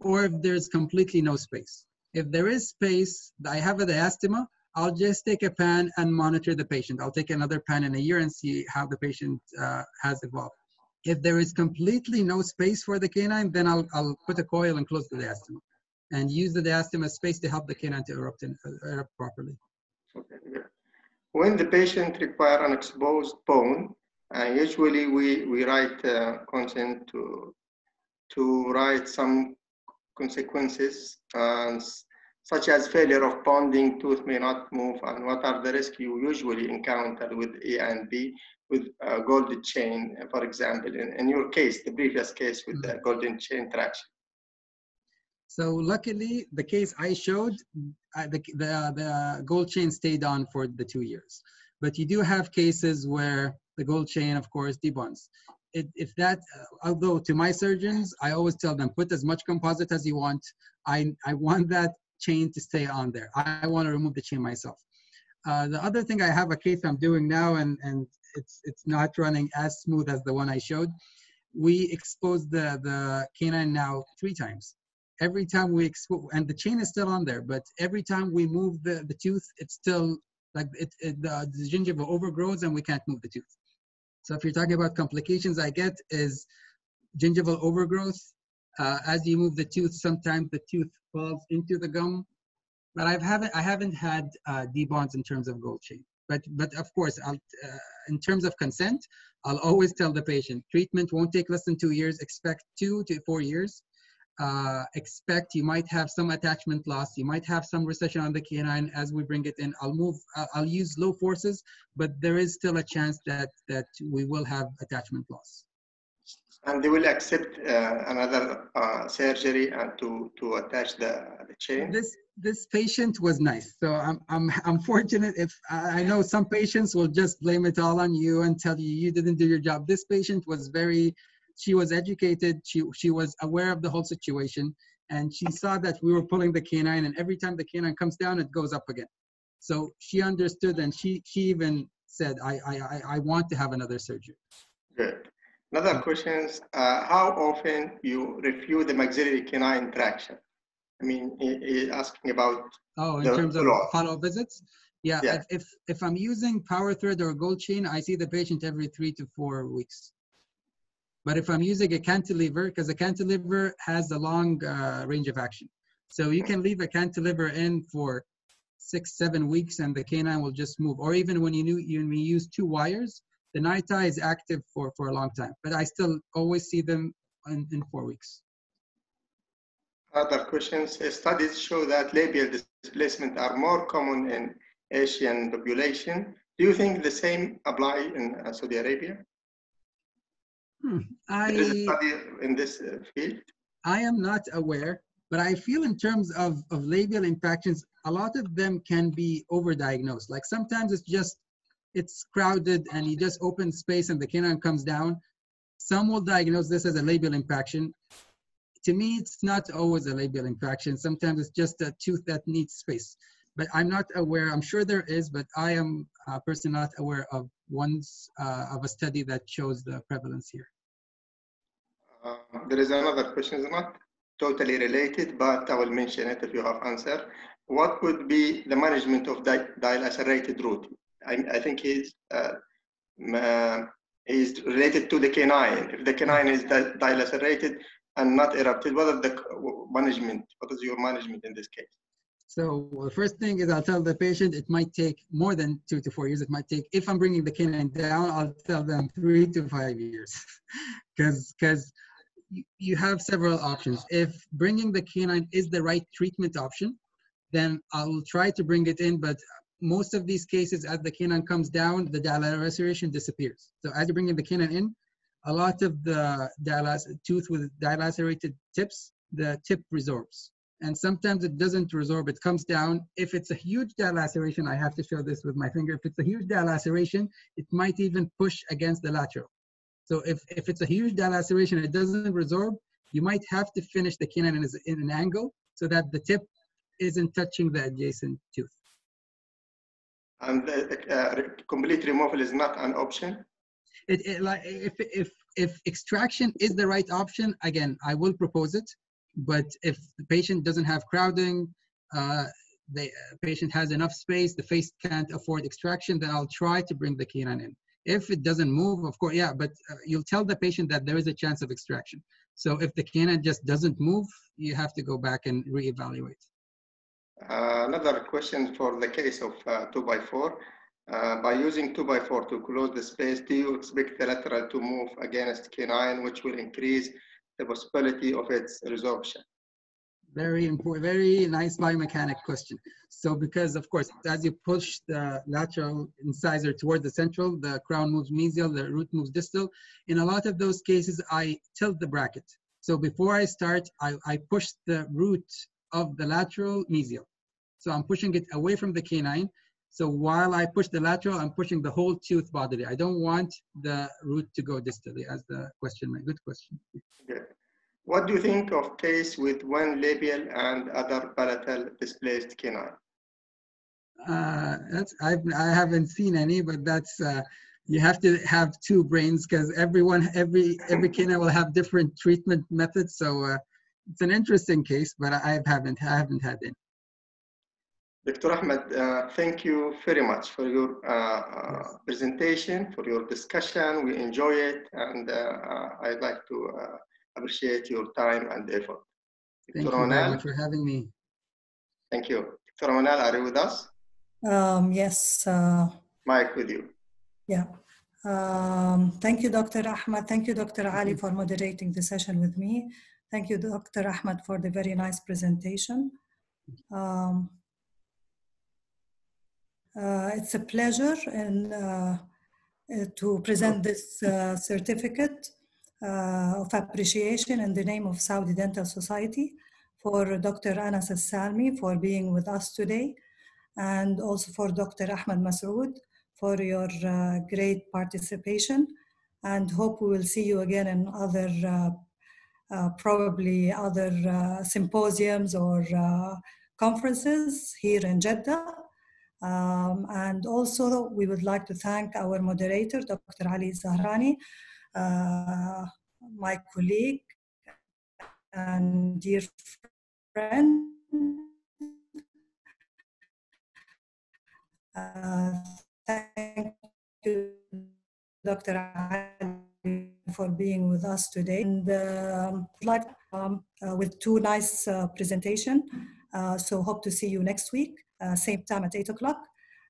or if there's completely no space. If there is space, I have a diastema, I'll just take a pan and monitor the patient. I'll take another pan in a year and see how the patient uh, has evolved. If there is completely no space for the canine, then I'll, I'll put a coil and close the diastema and use the diastema space to help the canine to erupt, in, uh, erupt properly. Okay, good. When the patient require an exposed bone, uh, usually we, we write uh, consent to, to write some consequences, uh, such as failure of bonding, tooth may not move, and what are the risks you usually encounter with A and B with uh, golden chain, for example, in, in your case, the previous case with the golden chain traction. So luckily, the case I showed, uh, the, the, the gold chain stayed on for the two years. But you do have cases where the gold chain, of course, debonds. It, if that, uh, although to my surgeons, I always tell them, put as much composite as you want. I, I want that chain to stay on there. I, want to remove the chain myself. Uh, the other thing, I have a case I'm doing now, and, and it's, it's not running as smooth as the one I showed. We exposed the, the canine now three times every time we expose, and the chain is still on there, but every time we move the, the tooth, it's still like it, it the, the gingiva overgrows and we can't move the tooth. So if you're talking about complications I get is gingival overgrowth. Uh, as you move the tooth, sometimes the tooth falls into the gum. But I haven't I haven't had uh, debonds in terms of gold chain. But but of course, uh, in terms of consent, I'll always tell the patient treatment won't take less than two years. Expect two to four years uh, expect you might have some attachment loss you might have some recession on the canine as we bring it in. I'll move uh, i'll use low forces but there is still a chance that that we will have attachment loss. And they will accept uh, another uh, surgery and to, to attach the, the chain. this this patient was nice so i'm i'm i'm fortunate if i know some patients will just blame it all on you and tell you you didn't do your job. This patient was very she was educated she she was aware of the whole situation and she saw that we were pulling the canine and every time the canine comes down it goes up again so she understood and she she even said i i i, want to have another surgery Good. Another question is, uh, how often you review the maxillary canine traction? I mean, he, he's asking about, oh in The terms of follow-up visits yeah, Yeah. If, if if i'm using power thread or gold chain i see the patient every three to four weeks but if i'm using a cantilever because a cantilever has a long uh, range of action so you can leave a cantilever in for six seven weeks and the canine will just move or even when you, you, you use two wires the NiTi is active for for a long time but i still always see them in, in four weeks other questions. Uh, Studies show that labial displacement are more common in Asian population. Do you think the same apply in uh, Saudi Arabia? Hmm. I, There is a study in this uh, field. I am not aware, but I feel in terms of, of labial impactions, a lot of them can be overdiagnosed. Like sometimes it's just, it's crowded and you just open space and the canine comes down. Some will diagnose this as a labial impaction. To me, it's not always a labial impaction. Sometimes it's just a tooth that needs space. But I'm not aware, I'm sure there is, but I am a person not aware of ones uh, of a study that shows the prevalence here. Uh, there is another question, it's not totally related, but I will mention it if you have answer. What would be the management of di dilacerated root? I, I think he's, uh, uh, is related to the canine. If the canine is di dilacerated and not erupted, what is the management? What is your management in this case? So the first thing is I'll tell the patient it might take more than two to four years. It might take, if I'm bringing the canine down, I'll tell them three to five years. Because because you have several options. If bringing the canine is the right treatment option, then I'll try to bring it in, but most of these cases, as the canine comes down, the dilaceration disappears. So as you're bringing the canine in, a lot of the dilac tooth with dilacerated tips, the tip resorbs. And sometimes it doesn't resorb, it comes down. If it's a huge dilaceration, I have to show this with my finger. If it's a huge dilaceration, it might even push against the lateral. So if, if it's a huge dilaceration it doesn't resorb, you might have to finish the canine in, in an angle so that the tip isn't touching the adjacent tooth. And the uh, complete removal is not an option? It, it, like if, if, if extraction is the right option, again, I will propose it. But if the patient doesn't have crowding, uh, the patient has enough space, the face can't afford extraction, then I'll try to bring the canine in. If it doesn't move, of course, yeah, but uh, you'll tell the patient that there is a chance of extraction. So if the canine just doesn't move, you have to go back and reevaluate. Uh, another question for the case of uh, 2x4. Uh, by using 2x4 to close the space, do you expect the lateral to move against canine, which will increase the possibility of its resorption? Very important, very nice biomechanic question. So because of course, as you push the lateral incisor toward the central, the crown moves mesial, the root moves distal. In a lot of those cases, I tilt the bracket. So before I start, I, I push the root of the lateral mesial. So I'm pushing it away from the canine. So while I push the lateral, I'm pushing the whole tooth bodily. I don't want the root to go distally as the question, my good question. Good. What do you think of case with one labial and other palatal displaced canine? Uh, that's I've, I haven't seen any, but that's uh, you have to have two brains because everyone every every canine will have different treatment methods. So uh, it's an interesting case, but I haven't I haven't had it. Dr. Ahmed, uh, thank you very much for your uh, yes. presentation, for your discussion. We enjoy it, and uh, I'd like to appreciate your time and effort. Thank Dr. you Manal, very much for having me. Thank you. Dr. Manal, are you with us? Um, yes. Mike with you. Yeah. Um, thank you, Dr. Ahmed. Thank you, Dr. Ali, for moderating the session with me. Thank you, Dr. Ahmed, for the very nice presentation. Um, uh, it's a pleasure and uh, to present this uh, certificate of appreciation in the name of Saudi Dental Society for Dr. Anas Salmi for being with us today and also for Dr. Ahmed Masood for your uh, great participation and hope we will see you again in other uh, uh, probably other symposiums or conferences here in Jeddah. Um, and also we would like to thank our moderator, Dr. Ali Zahrani, my colleague and dear friend. Uh, thank you, Dr. Ali, for being with us today. And um, like um, uh, with two nice uh, presentation. Uh, so hope to see you next week, uh, same time at eight o'clock.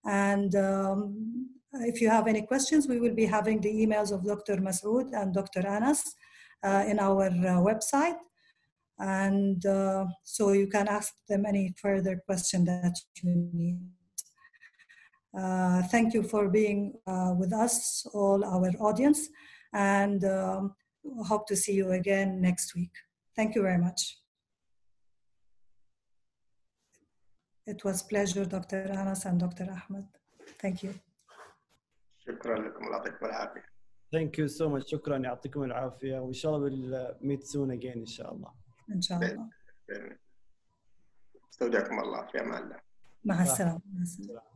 And um, if you have any questions, we will be having the emails of Dr. Masood and Dr. Anas uh, in our website. And so you can ask them any further question that you need. Uh, thank you for being uh, with us, all our audience. and um, hope to see you again next week. Thank you very much. It was pleasure, Dr. Anas and Dr. Ahmed. Thank you. شكرا لكم الله يعطيكم العافية Thank you so much. شكرا يعطيكم العافية وإن شاء الله we'll meet soon again إن شاء الله. إن شاء الله. استودعكم الله في أمان الله مع السلامة. مع السلامة.